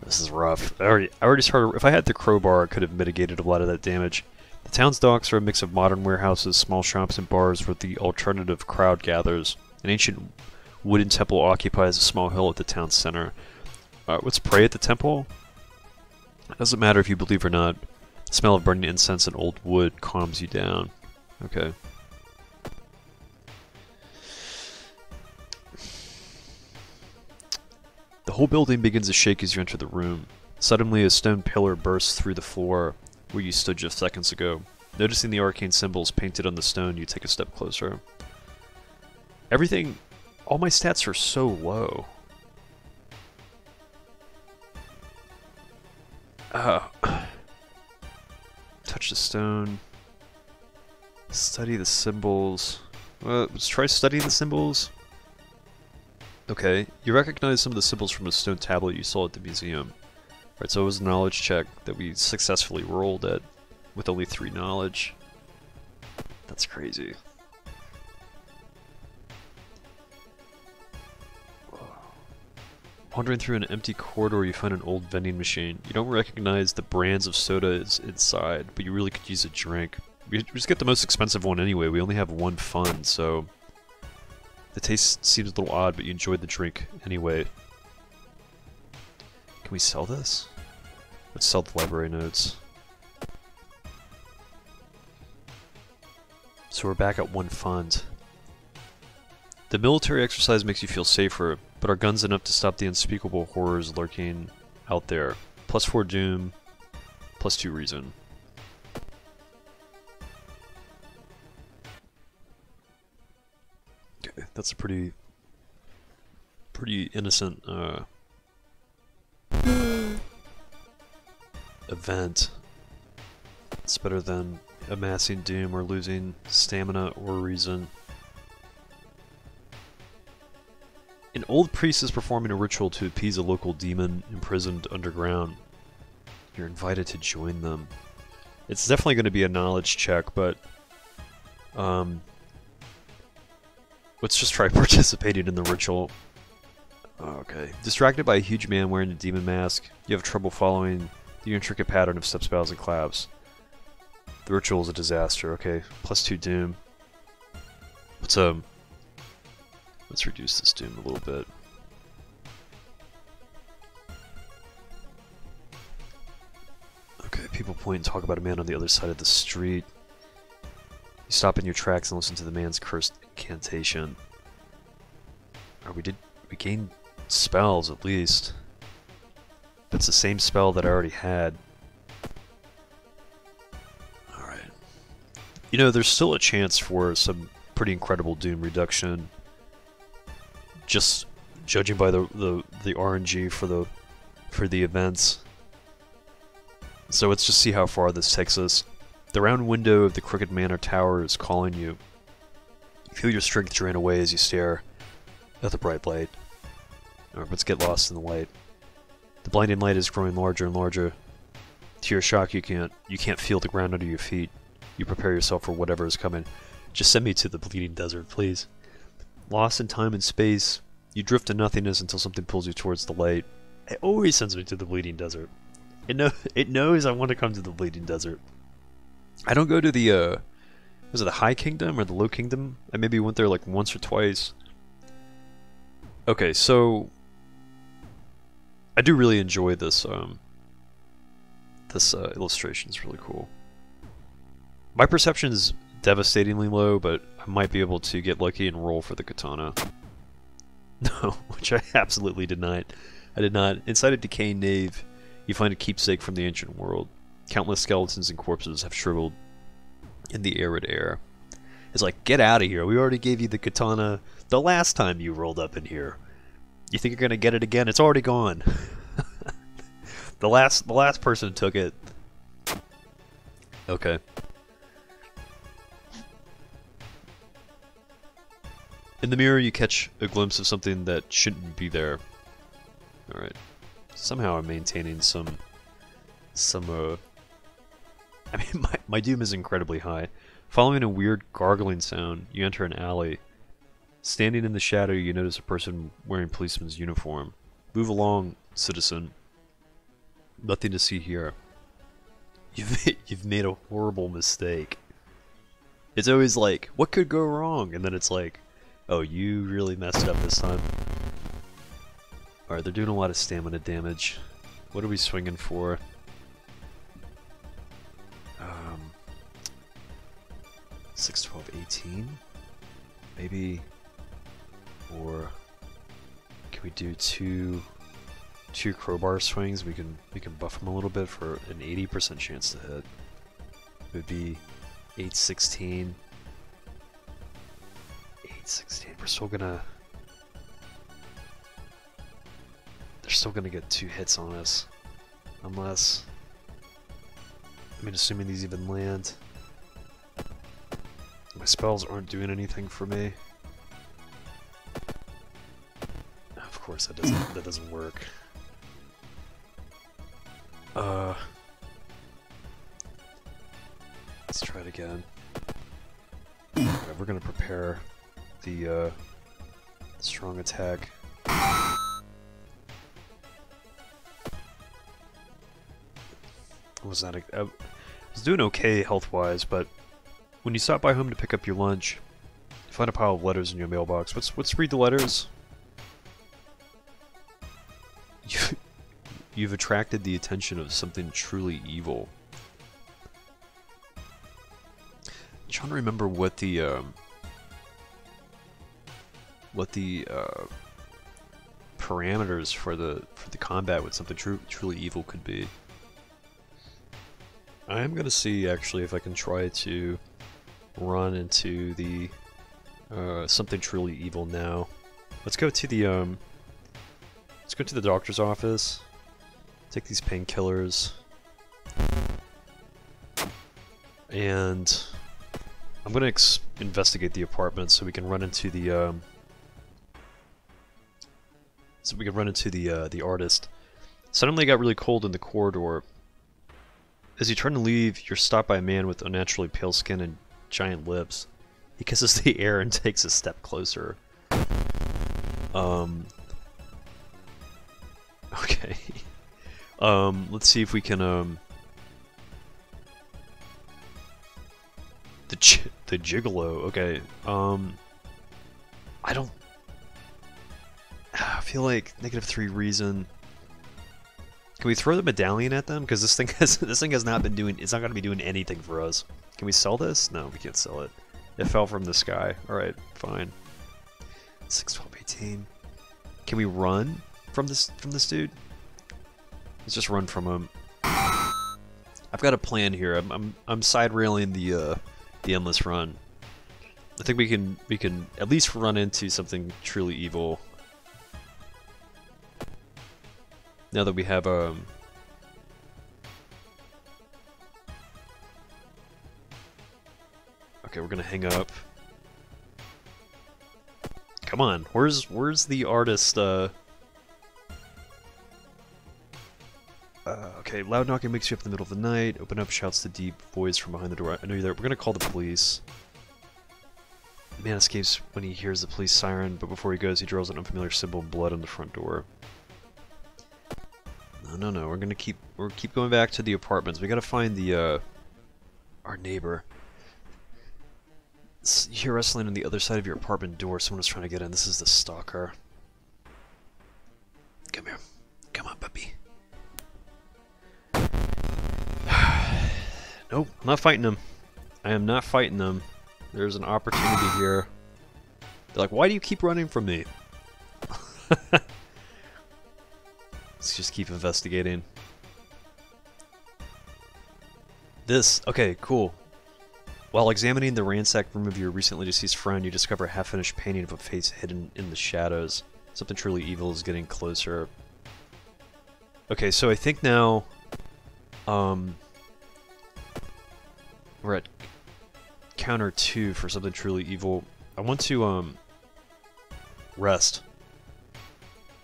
This is rough. I already, I already started. If I had the crowbar, I could have mitigated a lot of that damage. The town's docks are a mix of modern warehouses, small shops, and bars where the alternative crowd gathers. An ancient wooden temple occupies a small hill at the town center. Alright, let's pray at the temple. Doesn't matter if you believe or not. The smell of burning incense and old wood calms you down. Okay. The whole building begins to shake as you enter the room. Suddenly, a stone pillar bursts through the floor where you stood just seconds ago. Noticing the arcane symbols painted on the stone, you take a step closer. Everything... All my stats are so low. Uh, touch the stone. Study the symbols. Uh, let's try studying the symbols. Okay, you recognize some of the symbols from the stone tablet you saw at the museum. Right, so it was a knowledge check that we successfully rolled at with only three knowledge. That's crazy. Wandering through an empty corridor, you find an old vending machine. You don't recognize the brands of sodas inside, but you really could use a drink. We just get the most expensive one anyway. We only have one fund, so the taste seems a little odd, but you enjoyed the drink anyway. Can we sell this? Let's sell the library notes. So we're back at one fund. The military exercise makes you feel safer, but our guns enough to stop the unspeakable horrors lurking out there? Plus 4 Doom, plus 2 Reason. Okay, *laughs* that's a pretty, pretty innocent uh, event. It's better than amassing Doom or losing stamina or Reason. An old priest is performing a ritual to appease a local demon imprisoned underground. You're invited to join them. It's definitely going to be a knowledge check, but um, let's just try *laughs* participating in the ritual. Okay. Distracted by a huge man wearing a demon mask, you have trouble following the intricate pattern of step spells and claps. The ritual is a disaster. Okay, plus two doom. Let's um Let's reduce this doom a little bit. Okay, people point and talk about a man on the other side of the street. You stop in your tracks and listen to the man's cursed incantation. Or we did we gained spells at least. That's the same spell that I already had. Alright. You know, there's still a chance for some pretty incredible Doom reduction just judging by the, the, the RNG for the for the events. So let's just see how far this takes us. The round window of the Crooked Manor Tower is calling you. You feel your strength drain away as you stare at the bright light. Or let's get lost in the light. The blinding light is growing larger and larger. To your shock, you can't you can't feel the ground under your feet. You prepare yourself for whatever is coming. Just send me to the bleeding desert, please. Lost in time and space, you drift to nothingness until something pulls you towards the light. It always sends me to the Bleeding Desert. It, know *laughs* it knows I want to come to the Bleeding Desert. I don't go to the, uh, was it the High Kingdom or the Low Kingdom? I maybe went there like once or twice. Okay, so I do really enjoy this, um, this uh, illustration is really cool. My perception is devastatingly low, but I might be able to get lucky and roll for the katana. *laughs* No, which I absolutely did not. I did not. Inside a decaying nave, you find a keepsake from the ancient world. Countless skeletons and corpses have shriveled in the arid air. It's like, get out of here. We already gave you the katana the last time you rolled up in here. You think you're gonna get it again? It's already gone. *laughs* the last the last person took it. Okay. In the mirror, you catch a glimpse of something that shouldn't be there. Alright. Somehow I'm maintaining some... some, uh... *laughs* I mean, my, my doom is incredibly high. Following a weird gargling sound, you enter an alley. Standing in the shadow, you notice a person wearing policeman's uniform. Move along, citizen. Nothing to see here. *laughs* You've, you've made a horrible mistake. It's always like, what could go wrong? And then it's like, Oh, you really messed up this time. Alright, they're doing a lot of stamina damage. What are we swinging for? Um, 6, 12, 18? Maybe... Or... Can we do two... Two crowbar swings? We can we can buff them a little bit for an 80% chance to hit. It would be 8, 16, 16. We're still gonna... They're still gonna get two hits on us. Unless... I mean, assuming these even land. My spells aren't doing anything for me. Of course, that doesn't that doesn't work. Uh, let's try it again. Right, we're gonna prepare the, uh, strong attack. Was that A, I was doing okay health wise, but when you stop by home to pick up your lunch, you find a pile of letters in your mailbox. What's what's read the letters. *laughs* You, you've attracted the attention of something truly evil. I'm trying to remember what the um, what the uh, parameters for the for the combat with something tru truly evil could be. I am gonna see actually if I can try to run into the uh, something truly evil now. Let's go to the um. Let's go to the doctor's office. Take these painkillers. And I'm gonna investigate the apartment so we can run into the um, so we can run into the uh, the artist. Suddenly, it got really cold in the corridor. As you turn to leave, you're stopped by a man with unnaturally pale skin and giant lips. He kisses *laughs* the air and takes a step closer. Um. *laughs* Okay. um. Let's see if we can um. The the gigolo. Okay. Um. I don't I feel like negative three reason. Can we throw the medallion at them? Because this thing *laughs* has this thing has not been doing. It's not going to be doing anything for us. Can we sell this? No, we can't sell it. It fell from the sky. All right, fine. 6, 12, 18. Can we run from this from this dude? Let's just run from him. I've got a plan here. I'm I'm, I'm side railing the uh, the endless run. I think we can we can at least run into something truly evil now that we have um Okay, we're gonna hang up. Come on, where's where's the artist uh Uh, okay, loud knocking wakes you up in the middle of the night. Open up, shouts the deep voice from behind the door. I know you're there. We're gonna call the police. Man escapes when he hears the police siren, but before he goes, he draws an unfamiliar symbol of blood on the front door. No, no, no. We're gonna keep we're keep going back to the apartments. We gotta find the uh our neighbor. You hear rustling on the other side of your apartment door. Someone is trying to get in. This is the stalker. Come here. Come on, puppy. *sighs* nope, I'm not fighting them. I am not fighting them. There's an opportunity here. They're like, why do you keep running from me? *laughs* Let's just keep investigating. This, okay, cool. While examining the ransacked room of your recently deceased friend, you discover a half-finished painting of a face hidden in the shadows. Something truly evil is getting closer. Okay, so I think now, um, we're at counter two for something truly evil. I want to, um, rest.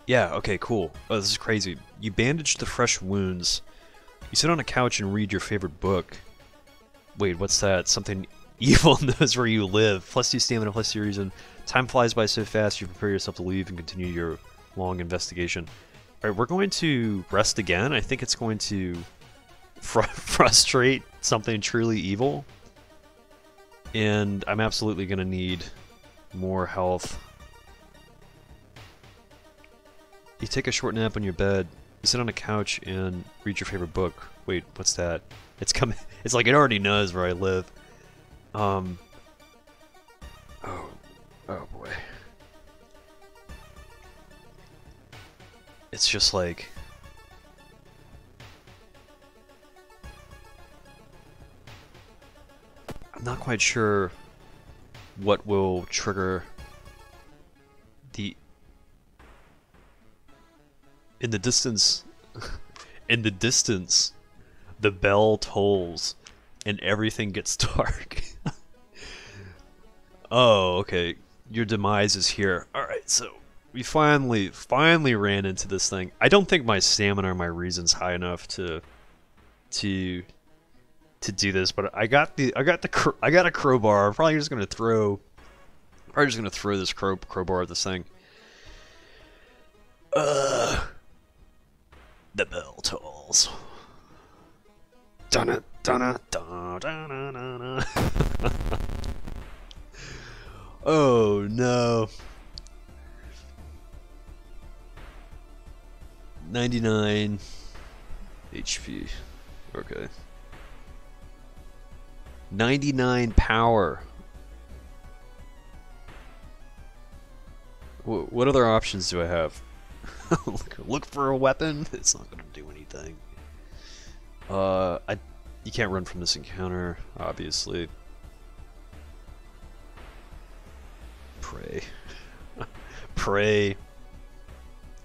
Yeah, okay, cool. Oh, this is crazy. You bandage the fresh wounds. You sit on a couch and read your favorite book. Wait, what's that? Something *laughs* evil knows where you live. Plus two stamina, plus two reason. Time flies by so fast you prepare yourself to leave and continue your long investigation. Alright, we're going to rest again. I think it's going to *laughs* fr frustrate something truly evil. And I'm absolutely going to need more health. You take a short nap on your bed, you sit on a couch and read your favorite book. Wait, what's that? It's coming. *laughs* It's like it already knows where I live. Um. Oh, oh boy. It's just like. I'm not quite sure what will trigger in the distance, *laughs* in the distance, the bell tolls and everything gets *laughs* dark. oh, okay. Your demise is here. Alright, so we finally, finally ran into this thing. I don't think my stamina or my reason's high enough to, to, to do this, but I got the, I got the, I got a crowbar. I'm probably just gonna throw, probably just gonna throw this crow, crowbar at this thing. Ugh. The bell tolls. dun it, dun it, dun, dun, dun, dun, *laughs* dun. Oh no. 99 HP. Okay. 99 power. Wh- What other options do I have? *laughs* look, for a weapon. It's not going to do anything. Uh, I, you can't run from this encounter, obviously. Pray. *laughs* Pray.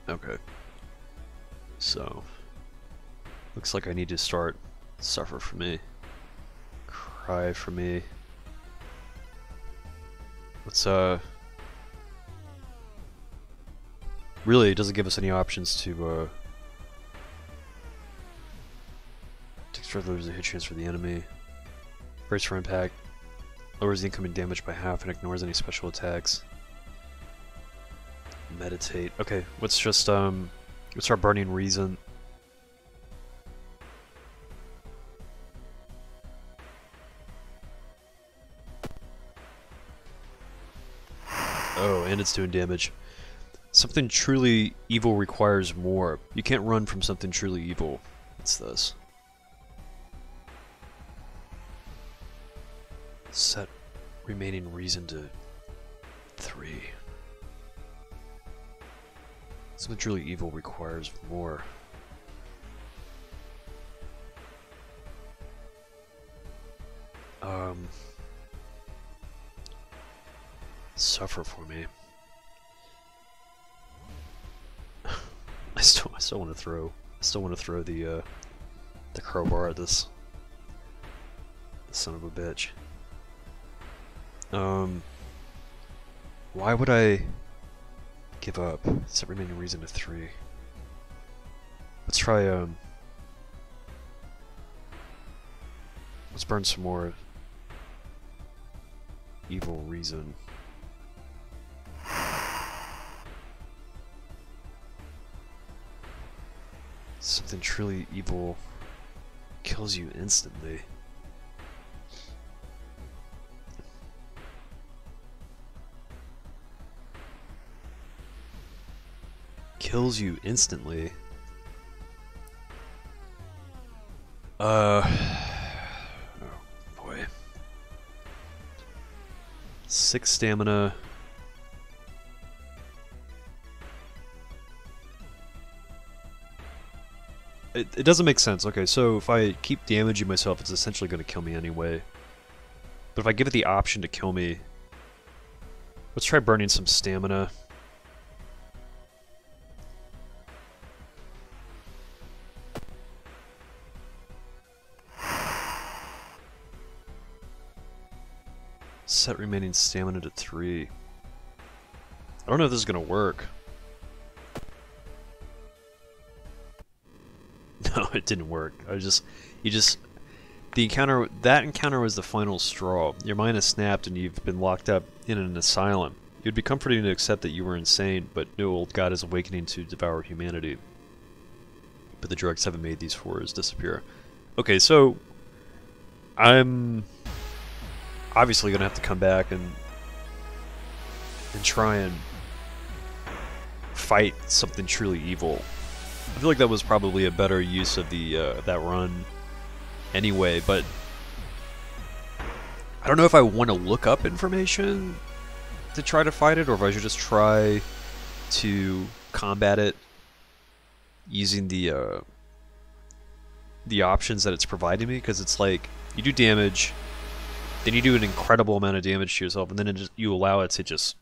Okay. So, looks like I need to start suffer for me. Cry for me. Let's, uh... Really, it doesn't give us any options to, uh... Takes further lose a hit chance for the enemy. Brace for impact. Lowers the incoming damage by half and ignores any special attacks. Meditate. Okay, let's just, um... Let's start burning reason. Oh, and it's doing damage. Something truly evil requires more. You can't run from something truly evil. It's this. Set remaining reason to three. Something truly evil requires more. Um, suffer for me. *laughs* I still, I still want to throw, I still want to throw the, uh, the crowbar at this, this son of a bitch. Um, why would I give up? Set remaining reason to three. Let's try, um, let's burn some more evil reason. Something truly evil kills you instantly. Kills you instantly. Uh. *sighs* Oh boy. Six stamina. It, it doesn't make sense. Okay, so if I keep damaging myself, it's essentially going to kill me anyway. But if I give it the option to kill me, let's try burning some stamina. Set remaining stamina to 3. I don't know if this is going to work. *laughs* No, it didn't work. I just, you just, the encounter, that encounter was the final straw. Your mind has snapped and you've been locked up in an asylum. It would be comforting to accept that you were insane, but no old god is awakening to devour humanity. But the drugs haven't made these horrors disappear. Okay, so, I'm obviously gonna have to come back and and try and fight something truly evil. I feel like that was probably a better use of the uh, that run anyway, but I don't know if I want to look up information to try to fight it or if I should just try to combat it using the uh, the options that it's providing me because it's like you do damage then you do an incredible amount of damage to yourself and then just, you allow it to just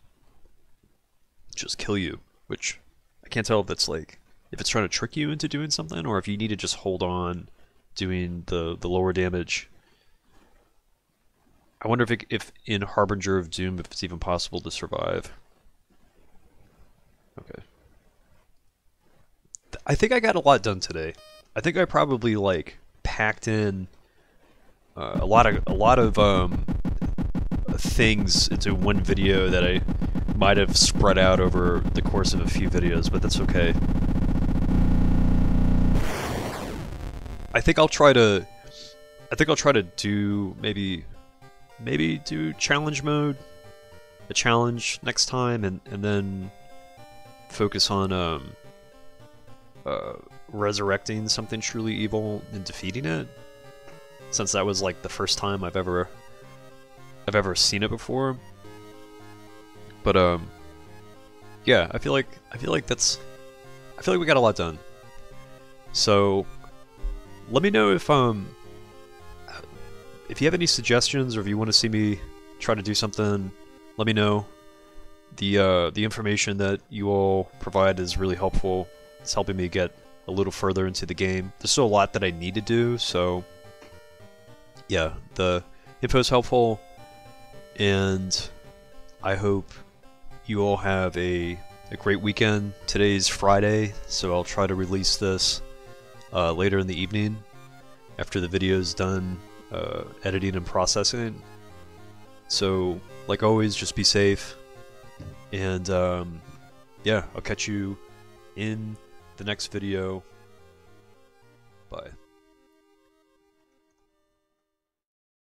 just kill you which I can't tell if that's like if it's trying to trick you into doing something or if you need to just hold on doing the the lower damage. I wonder if it, if in Harbinger of Doom if it's even possible to survive. Okay. I think I got a lot done today. I think I probably like packed in uh, a lot of a lot of um, things into one video that I might have spread out over the course of a few videos, but that's okay. I think I'll try to I think I'll try to do maybe maybe do challenge mode, a challenge next time, and and then focus on um uh, resurrecting something truly evil and defeating it. Since that was like the first time I've ever I've ever seen it before. But um yeah, I feel like I feel like that's I feel like we got a lot done. So let me know if um if you have any suggestions or if you want to see me try to do something, let me know. The uh, the information that you all provide is really helpful. It's helping me get a little further into the game. There's still a lot that I need to do, so yeah, the info is helpful, and I hope you all have a, a great weekend. Today's Friday, so I'll try to release this uh, later in the evening after the video is done uh, editing and processing. So, like always, just be safe, and um, yeah, I'll catch you in the next video. Bye.